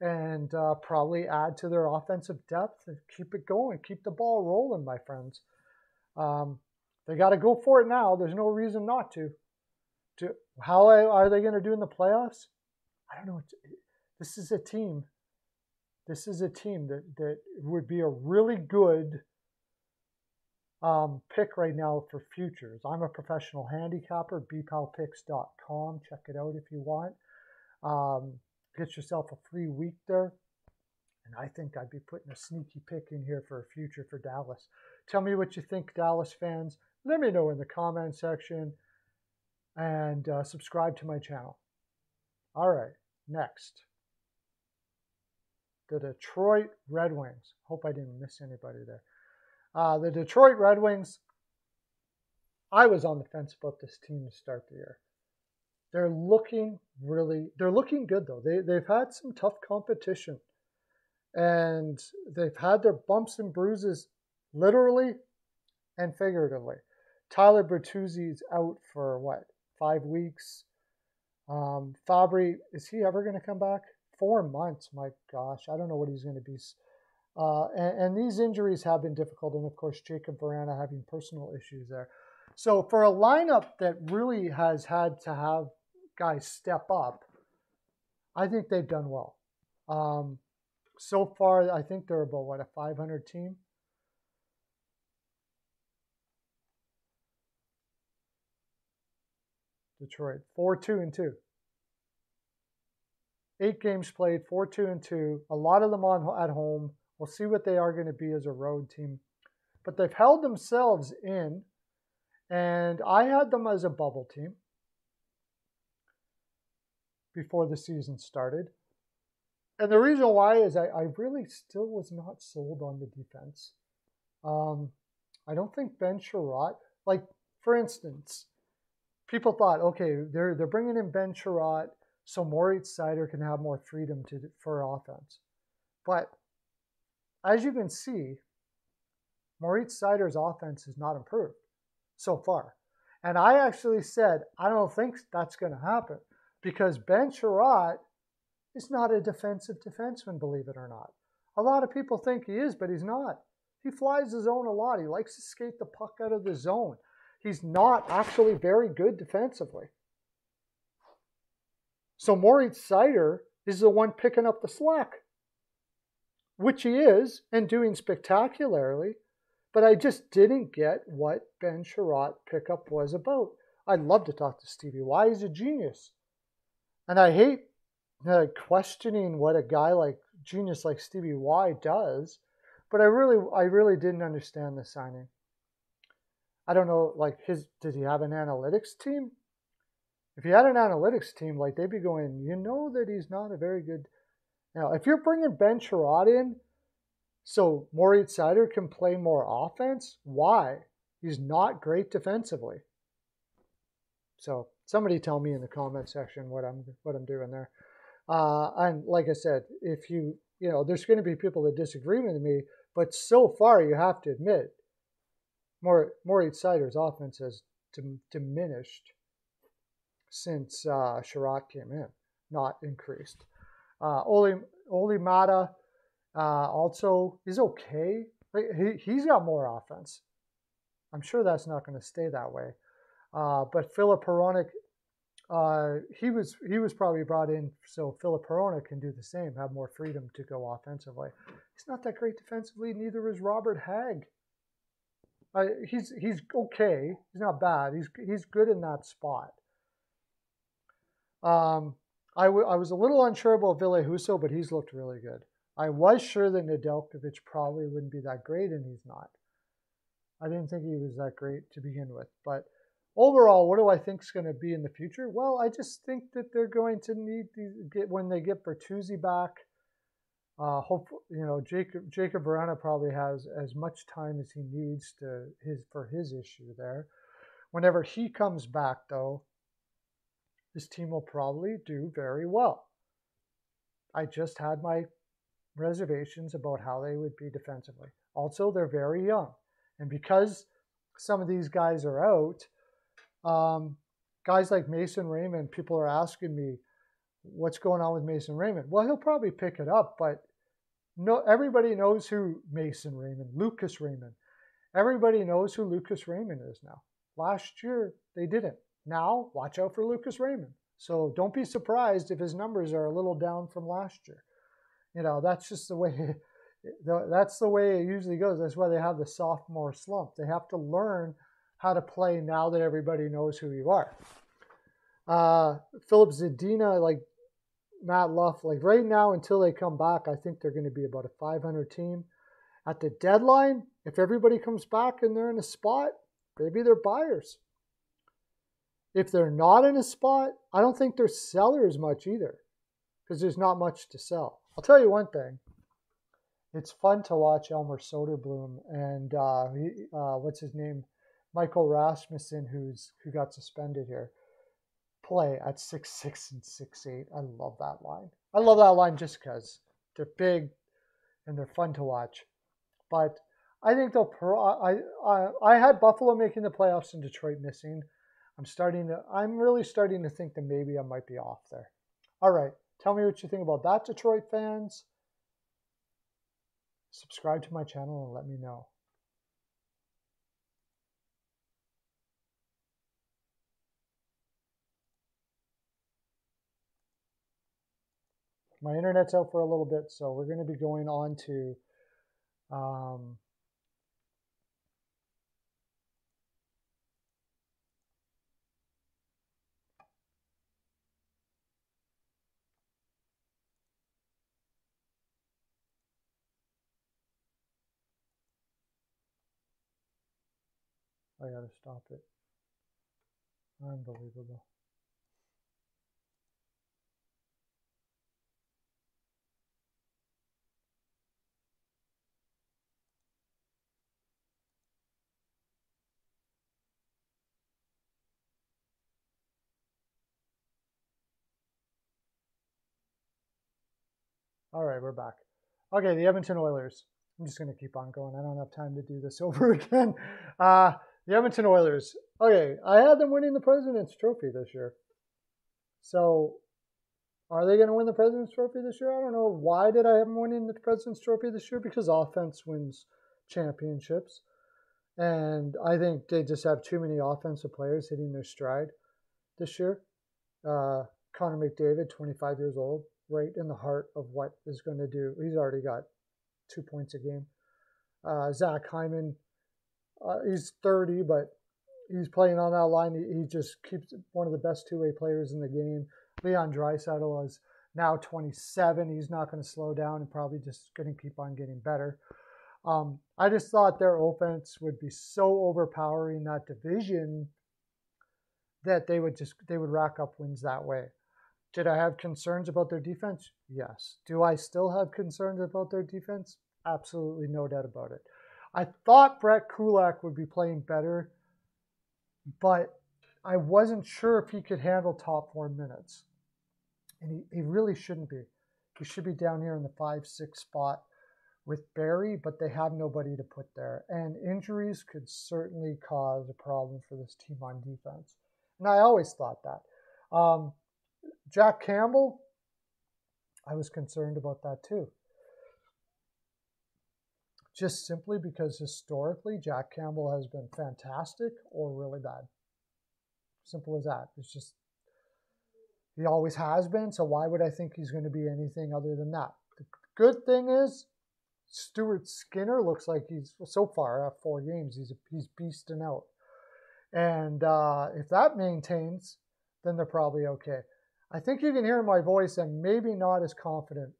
and uh, probably add to their offensive depth and keep it going, keep the ball rolling, my friends. Um, they got to go for it now. There's no reason not to. To how are they going to do in the playoffs? I don't know. This is a team. This is a team that that would be a really good um, pick right now for futures. I'm a professional handicapper. bpalpicks.com. Check it out if you want. Um, get yourself a free week there. And I think I'd be putting a sneaky pick in here for a future for Dallas. Tell me what you think, Dallas fans. Let me know in the comment section and uh, subscribe to my channel. All right, next. The Detroit Red Wings. Hope I didn't miss anybody there. Uh, the Detroit Red Wings, I was on the fence about this team to start the year. They're looking really, they're looking good though. They, they've had some tough competition and they've had their bumps and bruises literally and figuratively. Tyler Bertuzzi's out for what, five weeks? Um, Fabbri, is he ever going to come back? Four months, my gosh. I don't know what he's going to be. Uh, and, and, these injuries have been difficult. And of course, Jakub Vrana having personal issues there. So for a lineup that really has had to have guys step up, I think they've done well. Um, so far, I think they're about what a 500 team. Detroit, four, two, and two. Eight games played, four, two, and two. A lot of them on at home. We'll see what they are going to be as a road team, but they've held themselves in, and I had them as a bubble team before the season started. And the reason why is I, I really still was not sold on the defense. Um, I don't think Ben Chiarot, like for instance, people thought, okay, they're they're bringing in Ben Chiarot so Moritz Seider can have more freedom to for offense. But as you can see, Moritz Seider's offense has not improved so far. And I actually said, I don't think that's going to happen because Ben Chiarot is not a defensive defenseman, believe it or not. A lot of people think he is, but he's not. He flies the zone a lot. He likes to skate the puck out of the zone. He's not actually very good defensively. So Moritz Seider is the one picking up the slack, which he is and doing spectacularly. But I just didn't get what Ben Chiarot pickup was about. I'd love to talk to Stevie Y He's a genius. And I hate uh, questioning what a guy like genius like Stevie Y does, but I really I really didn't understand the signing. I don't know, like his did he have an analytics team? If he had an analytics team, like they'd be going, you know that he's not a very good. Now, if you're bringing Ben Chiarot in, So Moritz Seider can play more offense. Why? He's not great defensively. So somebody tell me in the comment section what I'm what I'm doing there. Uh, and like I said, if you you know, there's going to be people that disagree with me, but so far you have to admit, more Moritz Seider's offense has diminished since uh, Chiarot came in, not increased. Uh, Oli Olli Maatta uh, also is okay. He, he's got more offense. I'm sure that's not going to stay that way. Uh, but Filip Hronek, uh, he was he was probably brought in so Filip Hronek can do the same, have more freedom to go offensively. He's not that great defensively. Neither is Robert Hagg. Uh, he's he's okay. He's not bad. He's he's good in that spot. Um, I, was a little unsure about Ville Husso, but he's looked really good. I was sure that Nedeljkovic probably wouldn't be that great, and he's not. I didn't think he was that great to begin with. But overall, what do I think is going to be in the future? Well, I just think that they're going to need to get when they get Bertuzzi back. Uh, hope you know Jacob Jakub Vrana probably has as much time as he needs to his for his issue there. Whenever he comes back, though, this team will probably do very well. I just had my reservations about how they would be defensively. Also, they're very young. And because some of these guys are out, um, guys like Mason Raymond, people are asking me, what's going on with Mason Raymond? Well, he'll probably pick it up, but no, everybody knows who Mason Raymond, Lucas Raymond. Everybody knows who Lucas Raymond is now. Last year, they didn't. Now, watch out for Lucas Raymond. So don't be surprised if his numbers are a little down from last year. You know, that's just the way that's the way it usually goes. That's why they have the sophomore slump. They have to learn how to play now that everybody knows who you are. Uh, Filip Zadina, like Matt Luff, like right now until they come back, I think they're going to be about a 500 team. At the deadline, if everybody comes back and they're in a spot, maybe they're buyers. If they're not in a spot, I don't think they're sellers much either because there's not much to sell. I'll tell you one thing it's fun to watch Elmer Soderblom and uh, he, uh, what's his name, Michael Rasmussen, who's who got suspended here, play at six six and six eight. I love that line. I love that line just because they're big and they're fun to watch. But I think they'll. Pro- I, I I had Buffalo making the playoffs and Detroit missing. I'm starting to. I'm really starting to think that maybe I might be off there. All right, tell me what you think about that, Detroit fans subscribe to my channel and let me know. My internet's out for a little bit, so we're going to be going on to um, I gotta stop it. Unbelievable. All right, we're back. Okay, the Edmonton Oilers. I'm just going to keep on going. I don't have time to do this over again. Uh, the Edmonton Oilers. Okay, I had them winning the President's Trophy this year. So, are they going to win the President's Trophy this year? I don't know. Why did I have them winning the President's Trophy this year? Because offense wins championships. And I think they just have too many offensive players hitting their stride this year. Uh, Connor McDavid, 25 years old, right in the heart of what is going to do. He's already got two points a game. Uh, Zach Hyman, uh, he's 30, but he's playing on that line. He, he just keeps one of the best two way players in the game. Leon Draisaitl is now 27. He's not going to slow down and probably just going to keep on getting better. Um, I just thought their offense would be so overpowering that division that they would just they would rack up wins that way. Did I have concerns about their defense? Yes. Do I still have concerns about their defense? absolutely no doubt about it. I thought Brett Kulak would be playing better, but I wasn't sure if he could handle top four minutes. And he, he really shouldn't be. He should be down here in the five, six spot with Barrie, but they have nobody to put there. And injuries could certainly cause a problem for this team on defense. And I always thought that. Um, Jack Campbell, I was concerned about that too. Just simply because historically Jack Campbell has been fantastic or really bad. Simple as that. It's just, he always has been. So why would I think he's going to be anything other than that? The good thing is, Stuart Skinner looks like he's so far at four games, he's he's beasting out. And uh, if that maintains, then they're probably okay. I think you can hear my voice. I'm maybe not as confident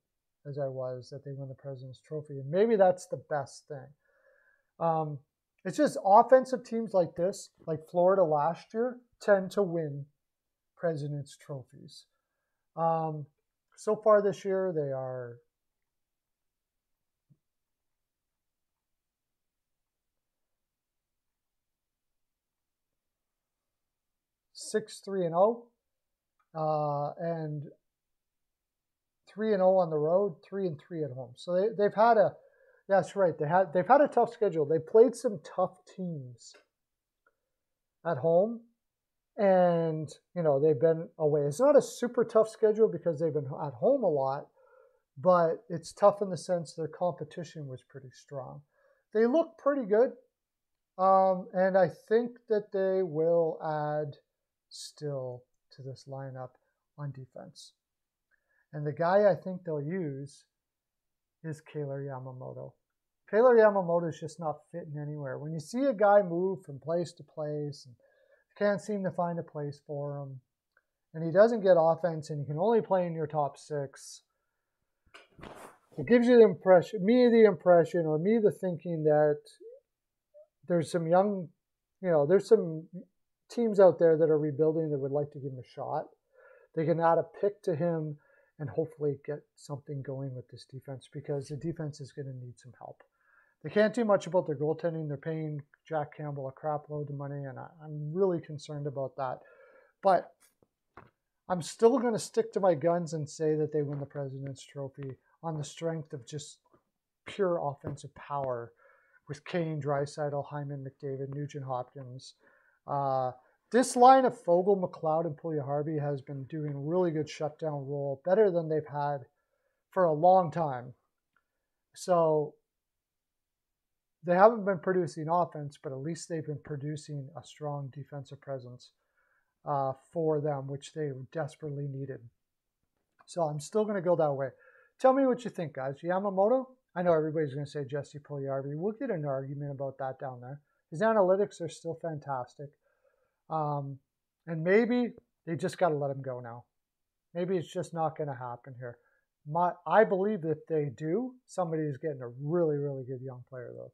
as I was that they win the President's Trophy. And maybe that's the best thing. Um, it's just offensive teams like this, like Florida last year, tend to win President's Trophies. Um, so far this year, they are six three and zero, oh, uh, and three and zero oh on the road, three and three at home. So they they've had a that's right. They had they've had a tough schedule. They played some tough teams at home, and you know they've been away. It's not a super tough schedule because they've been at home a lot, but it's tough in the sense their competition was pretty strong. They look pretty good, um, and I think that they will add still to this lineup on defense. And the guy I think they'll use is Kailer Yamamoto. Kailer Yamamoto is just not fitting anywhere. When you see a guy move from place to place and can't seem to find a place for him, and he doesn't get offense and he can only play in your top six, it gives you the impression, me the impression, or me the thinking that there's some young, you know, there's some teams out there that are rebuilding that would like to give him a shot. They can add a pick to him and hopefully get something going with this defense because the defense is going to need some help. They can't do much about their goaltending. They're paying Jack Campbell a crap load of money, and I, am really concerned about that. But I'm still going to stick to my guns and say that they win the President's Trophy on the strength of just pure offensive power with Kane, Draisaitl, Hyman, McDavid, Nugent Hopkins, uh, this line of Foegele, McLeod, and Puljujarvi has been doing really good shutdown role, better than they've had for a long time. So they haven't been producing offense, but at least they've been producing a strong defensive presence uh, for them, which they desperately needed. So I'm still going to go that way. Tell me what you think, guys. Yamamoto, I know everybody's going to say Jesse Puljujarvi. We'll get an argument about that down there. His analytics are still fantastic. Um, and maybe they just got to let him go now. Maybe it's just not going to happen here. My, I believe that they do, somebody's getting a really, really good young player, though.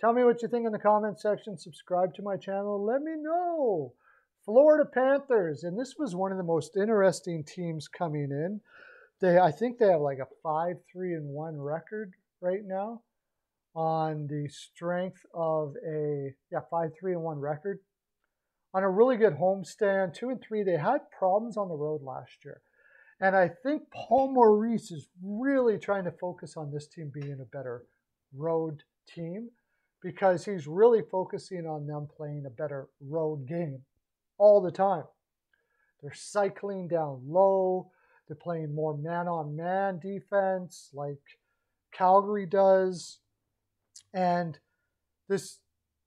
Tell me what you think in the comment section. Subscribe to my channel. Let me know. Florida Panthers, and this was one of the most interesting teams coming in. They, I think they have like a five, three, and one record right now on the strength of a yeah five three and one record on a really good homestand two and three they had problems on the road last year. And i think paul maurice is really trying to focus on this team being a better road team because he's really focusing on them playing a better road game all the time. They're cycling down low. They're playing more man on man defense like calgary does. And this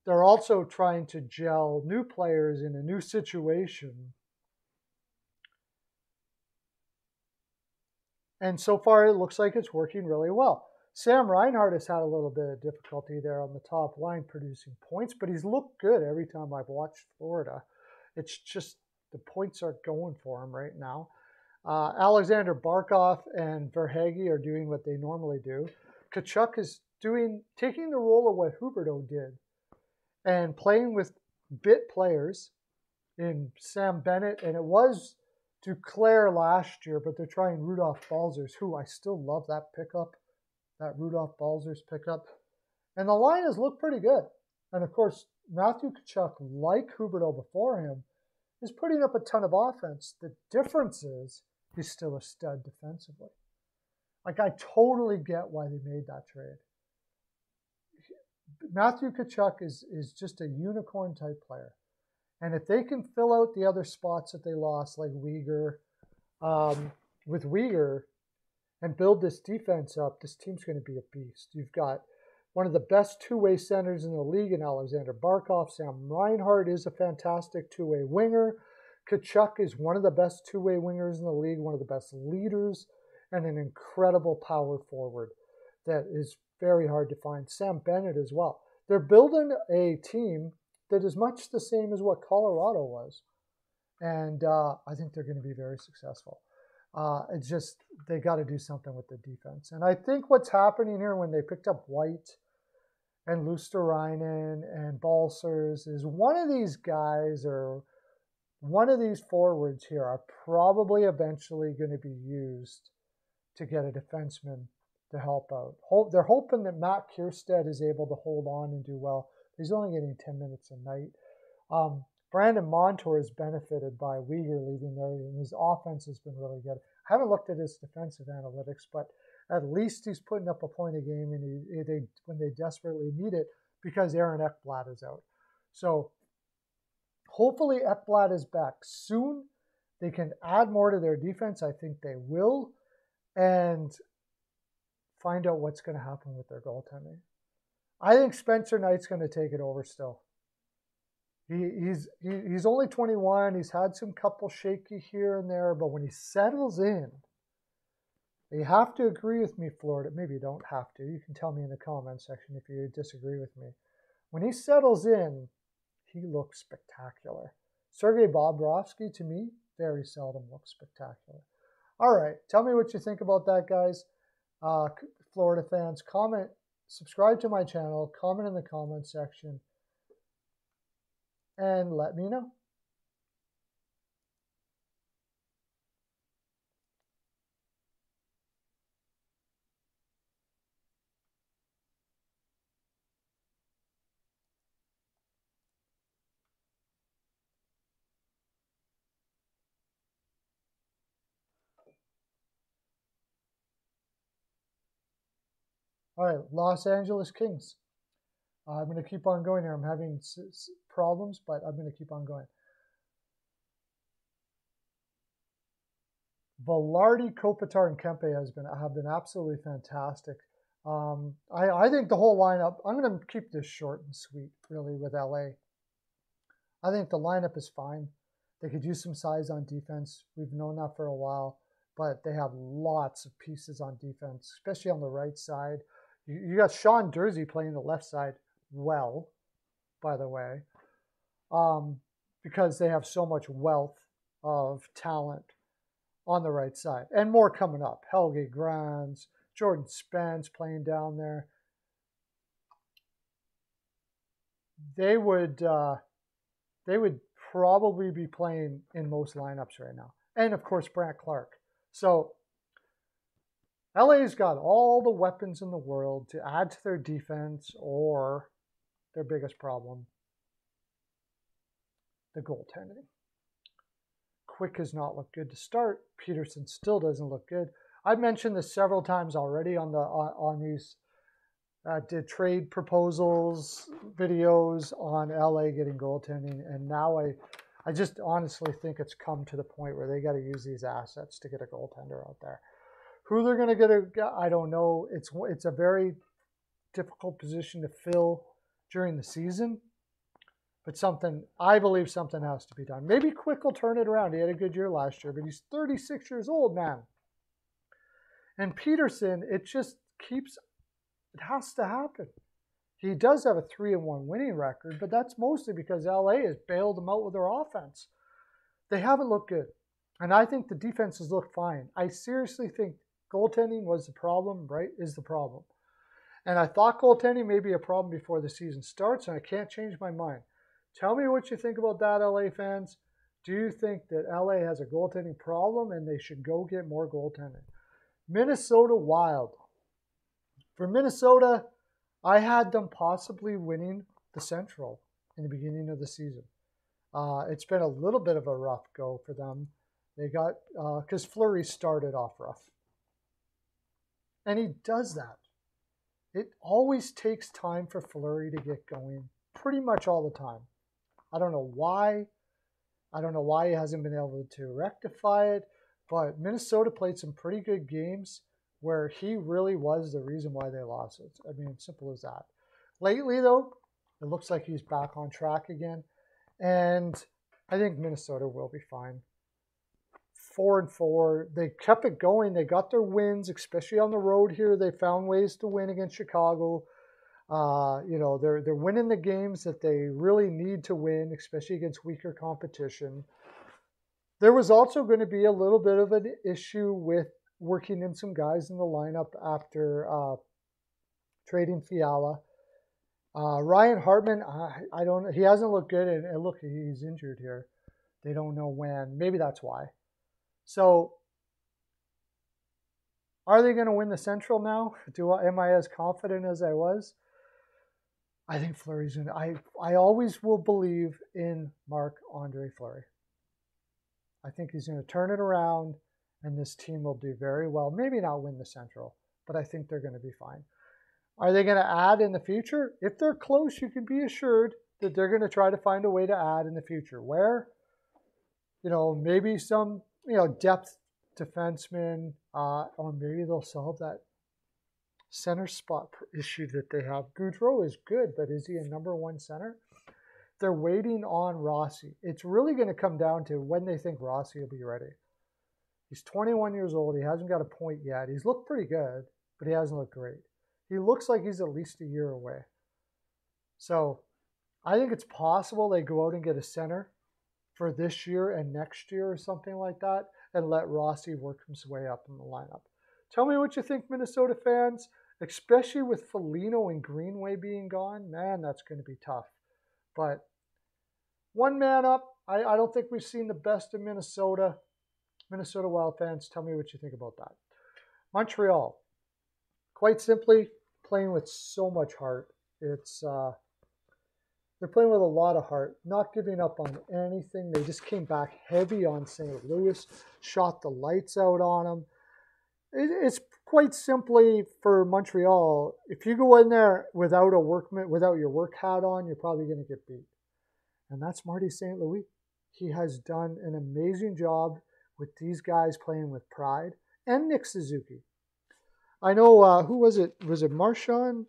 they're also trying to gel new players in a new situation. And so far, it looks like it's working really well. Sam Reinhart has had a little bit of difficulty there on the top line producing points, but he's looked good every time I've watched Florida. It's just the points are going for him right now. Uh, Alexander Barkov and Verhaeghe are doing what they normally do. Tkachuk is doing taking the role of what Huberdeau did and playing with bit players in Sam Bennett, and it was Duclair last year, but they're trying Rudolph Balcers, who I still love that pickup that Rudolph Balcers pickup. And the line has looked pretty good. And of course, Matthew Tkachuk, like Huberdeau before him, is putting up a ton of offense. The difference is he's still a stud defensively. Like, I totally get why they made that trade. Matthew Tkachuk is, is just a unicorn type player. And if they can fill out the other spots that they lost, like Weegar, um, with Weegar, and build this defense up, this team's going to be a beast. You've got one of the best two-way centers in the league in Alexander Barkov. Sam Reinhart is a fantastic two-way winger. Tkachuk is one of the best two-way wingers in the league, one of the best leaders, and an incredible power forward that is very hard to find. Sam Bennett as well. They're building a team that is much the same as what Colorado was. And uh, I think they're going to be very successful. Uh, it's just they got to do something with the defense. And I think what's happening here when they picked up White and Luostarinen and Balcers is one of these guys or one of these forwards here are probably eventually going to be used to get a defenseman to help out. They're hoping that Matt Kiersted is able to hold on and do well. He's only getting 10 minutes a night. Um, Brandon Montour has benefited by Weegar leaving there, and his offense has been really good. I haven't looked at his defensive analytics, but at least he's putting up a point a game, and he, they, when they desperately need it, because Aaron Ekblad is out. So hopefully Ekblad is back soon. They can add more to their defense. I think they will, and find out what's going to happen with their goaltending. I think Spencer Knight's going to take it over still. He, he's he, he's only 21. He's had some couple shaky here and there, but when he settles in, you have to agree with me, Florida. Maybe you don't have to. You can tell me in the comment section if you disagree with me. When he settles in, he looks spectacular. Sergei Bobrovsky, to me, very seldom looks spectacular. All right, tell me what you think about that, guys. Uh, Florida fans, comment, subscribe to my channel, comment in the comment section and let me know. All right, Los Angeles Kings. Uh, I'm going to keep on going here. I'm having problems, but I'm going to keep on going. Vilardi, Kopitar, and Kempe has been have been absolutely fantastic. Um, I, I think the whole lineup. I'm going to keep this short and sweet, really, with LA. I think the lineup is fine. They could use some size on defense. We've known that for a while, but they have lots of pieces on defense, especially on the right side. You, got Sean Durzi playing the left side well, by the way, um, because they have so much wealth of talent on the right side and more coming up. Helge Grans, Jordan Spence playing down there. They would uh, they would probably be playing in most lineups right now, and of course Brandt Clark. So LA's got all the weapons in the world to add to their defense or their biggest problem the goaltending. Quick has not looked good to start. Petersen still doesn't look good. I've mentioned this several times already on the on, on these uh, did trade proposals videos on LA getting goaltending, and now I I just honestly think it's come to the point where they got to use these assets to get a goaltender out there. Who they're going to get, a, I don't know. It's it's a very difficult position to fill during the season. But something, I believe something has to be done. Maybe Quick will turn it around. He had a good year last year, but he's 36 years old now. And Petersen, it just keeps, it has to happen. He does have a 3 and 1 winning record, but that's mostly because LA has bailed him out with their offense. They haven't looked good. And I think the defense has looked fine. I seriously think goaltending was the problem, right? Is the problem. And I thought goaltending may be a problem before the season starts, and I can't change my mind. Tell me what you think about that, LA fans. Do you think that LA has a goaltending problem and they should go get more goaltending? Minnesota Wild. For Minnesota, I had them possibly winning the Central in the beginning of the season. Uh, it's been a little bit of a rough go for them. They got because uh, Fleury started off rough, and he does that. It always takes time for Fleury to get going, pretty much all the time. I don't know why. I don't know why he hasn't been able to rectify it, but Minnesota played some pretty good games where he really was the reason why they lost it. I mean, simple as that. Lately, though, it looks like he's back on track again. And I think Minnesota will be fine. Four and four. They kept it going. They got their wins, especially on the road here. They found ways to win against Chicago. Uh, you know, they're they're winning the games that they really need to win, especially against weaker competition. There was also going to be a little bit of an issue with working in some guys in the lineup after uh, trading Fiala. Uh, Ryan Hartman, I, I, don't. He hasn't looked good, and, and, look, he's injured here. They don't know when. Maybe that's why. So, are they going to win the Central now? Do I, am I as confident as I was? I think Fleury's going. I I always will believe in Mark Andre Fleury. I think he's going to turn it around, and this team will do very well. Maybe not win the Central, but I think they're going to be fine. Are they going to add in the future? If they're close, you can be assured that they're going to try to find a way to add in the future. Where? You know, maybe some, you know, depth defenseman, uh, or maybe they'll solve that center spot issue that they have. Gaudreau is good, but is he a number one center? They're waiting on Rossi. It's really going to come down to when they think Rossi will be ready. He's 21 years old. He hasn't got a point yet. He's looked pretty good, but he hasn't looked great he looks like he's at least a year away. So I think it's possible they go out and get a center for this year and next year or something like that and let Rossi work his way up in the lineup. Tell me what you think, Minnesota fans, especially with Foligno and Greenway being gone. Man, that's going to be tough. But one man up, I, I don't think we've seen the best of Minnesota. Minnesota Wild fans, tell me what you think about that. Montreal, quite simply, playing with so much heart. It's uh, they're playing with a lot of heart, not giving up on anything. They just came back heavy on St. Louis, shot the lights out on them. It's quite simply for Montreal. If you go in there without a workman, without your work hat on, you're probably going to get beat. And that's Marty St. Louis. He has done an amazing job with these guys playing with pride, and Nick Suzuki. I know uh, who was it? Was it Marchand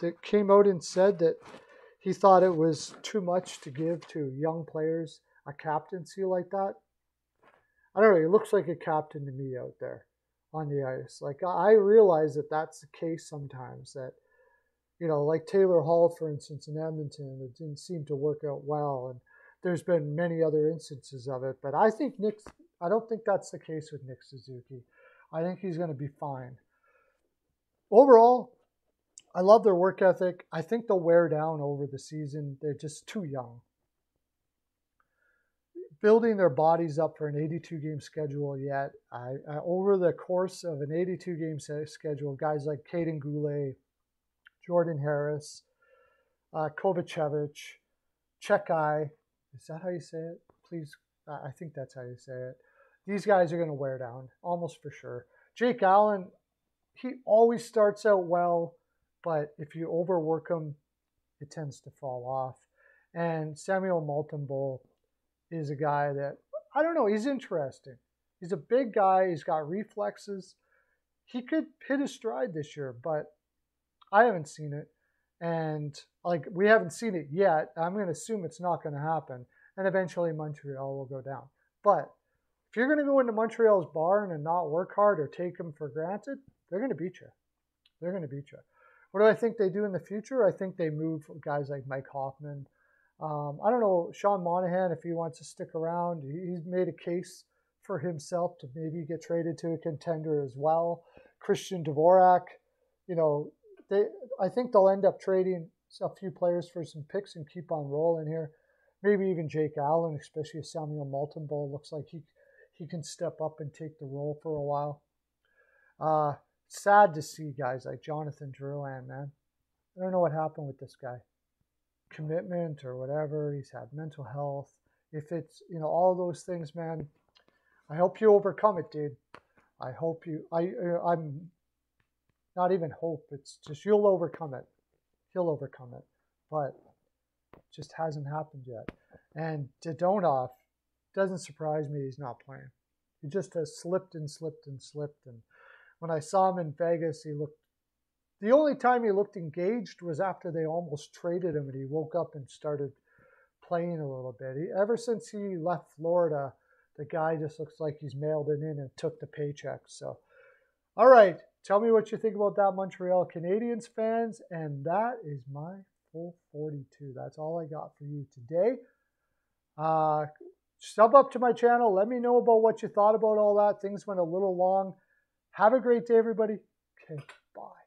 that came out and said that he thought it was too much to give to young players a captaincy like that. I don't know. He looks like a captain to me out there on the ice. Like I realize that that's the case sometimes. That you know, like Taylor Hall, for instance, in Edmonton, it didn't seem to work out well, and there's been many other instances of it. But I think Nick, I don't think that's the case with Nick Suzuki. I think he's going to be fine. Overall, I love their work ethic. I think they'll wear down over the season. They're just too young. Building their bodies up for an 82 game schedule yet. I, I, over the course of an 82 game schedule, guys like Kaiden Guhle, Jordan Harris, uh, Kovacevic, Xhekaj, is that how you say it? Please, I think that's how you say it. These guys are going to wear down, almost for sure. Jake Allen, he always starts out well, but if you overwork them, it tends to fall off. And Samuel Montembeault is a guy that, I don't know, he's interesting. He's a big guy, he's got reflexes. He could hit his stride this year, but I haven't seen it. And like we haven't seen it yet. I'm going to assume it's not going to happen. And eventually Montreal will go down. But if you're going to go into Montreal's barn and not work hard or take them for granted, they're going to beat you. They're going to beat you. What do I think they do in the future? I think they move guys like Mike Hoffman. Um, I don't know Sean Monahan if he wants to stick around. He's made a case for himself to maybe get traded to a contender as well. Christian Dvorak, you know, they I think they'll end up trading a few players for some picks and keep on rolling here. Maybe even Jake Allen, especially if Samuel Montembeault looks like he he can step up and take the role for a while. Uh, sad to see guys like Jonathan Drouin, man. I don't know what happened with this guy. Commitment or whatever. He's had mental health. If it's, you know, all those things, man, I hope you overcome it, dude. I hope you, I, uh, I'm not even hope. It's just you'll overcome it. He'll overcome it. But it just hasn't happened yet. And Dadonov doesn't surprise me he's not playing. He just has slipped and slipped and slipped. And when I saw him in Vegas, he looked. The only time he looked engaged was after they almost traded him, and he woke up and started playing a little bit. He, ever since he left Florida, the guy just looks like he's mailed it in and took the paycheck. So, all right, tell me what you think about that, Montreal Canadiens fans. And that is my full 42. That's all I got for you today. Uh, sub up to my channel. Let me know about what you thought about all that. Things went a little long. Have a great day, everybody. Okay, bye.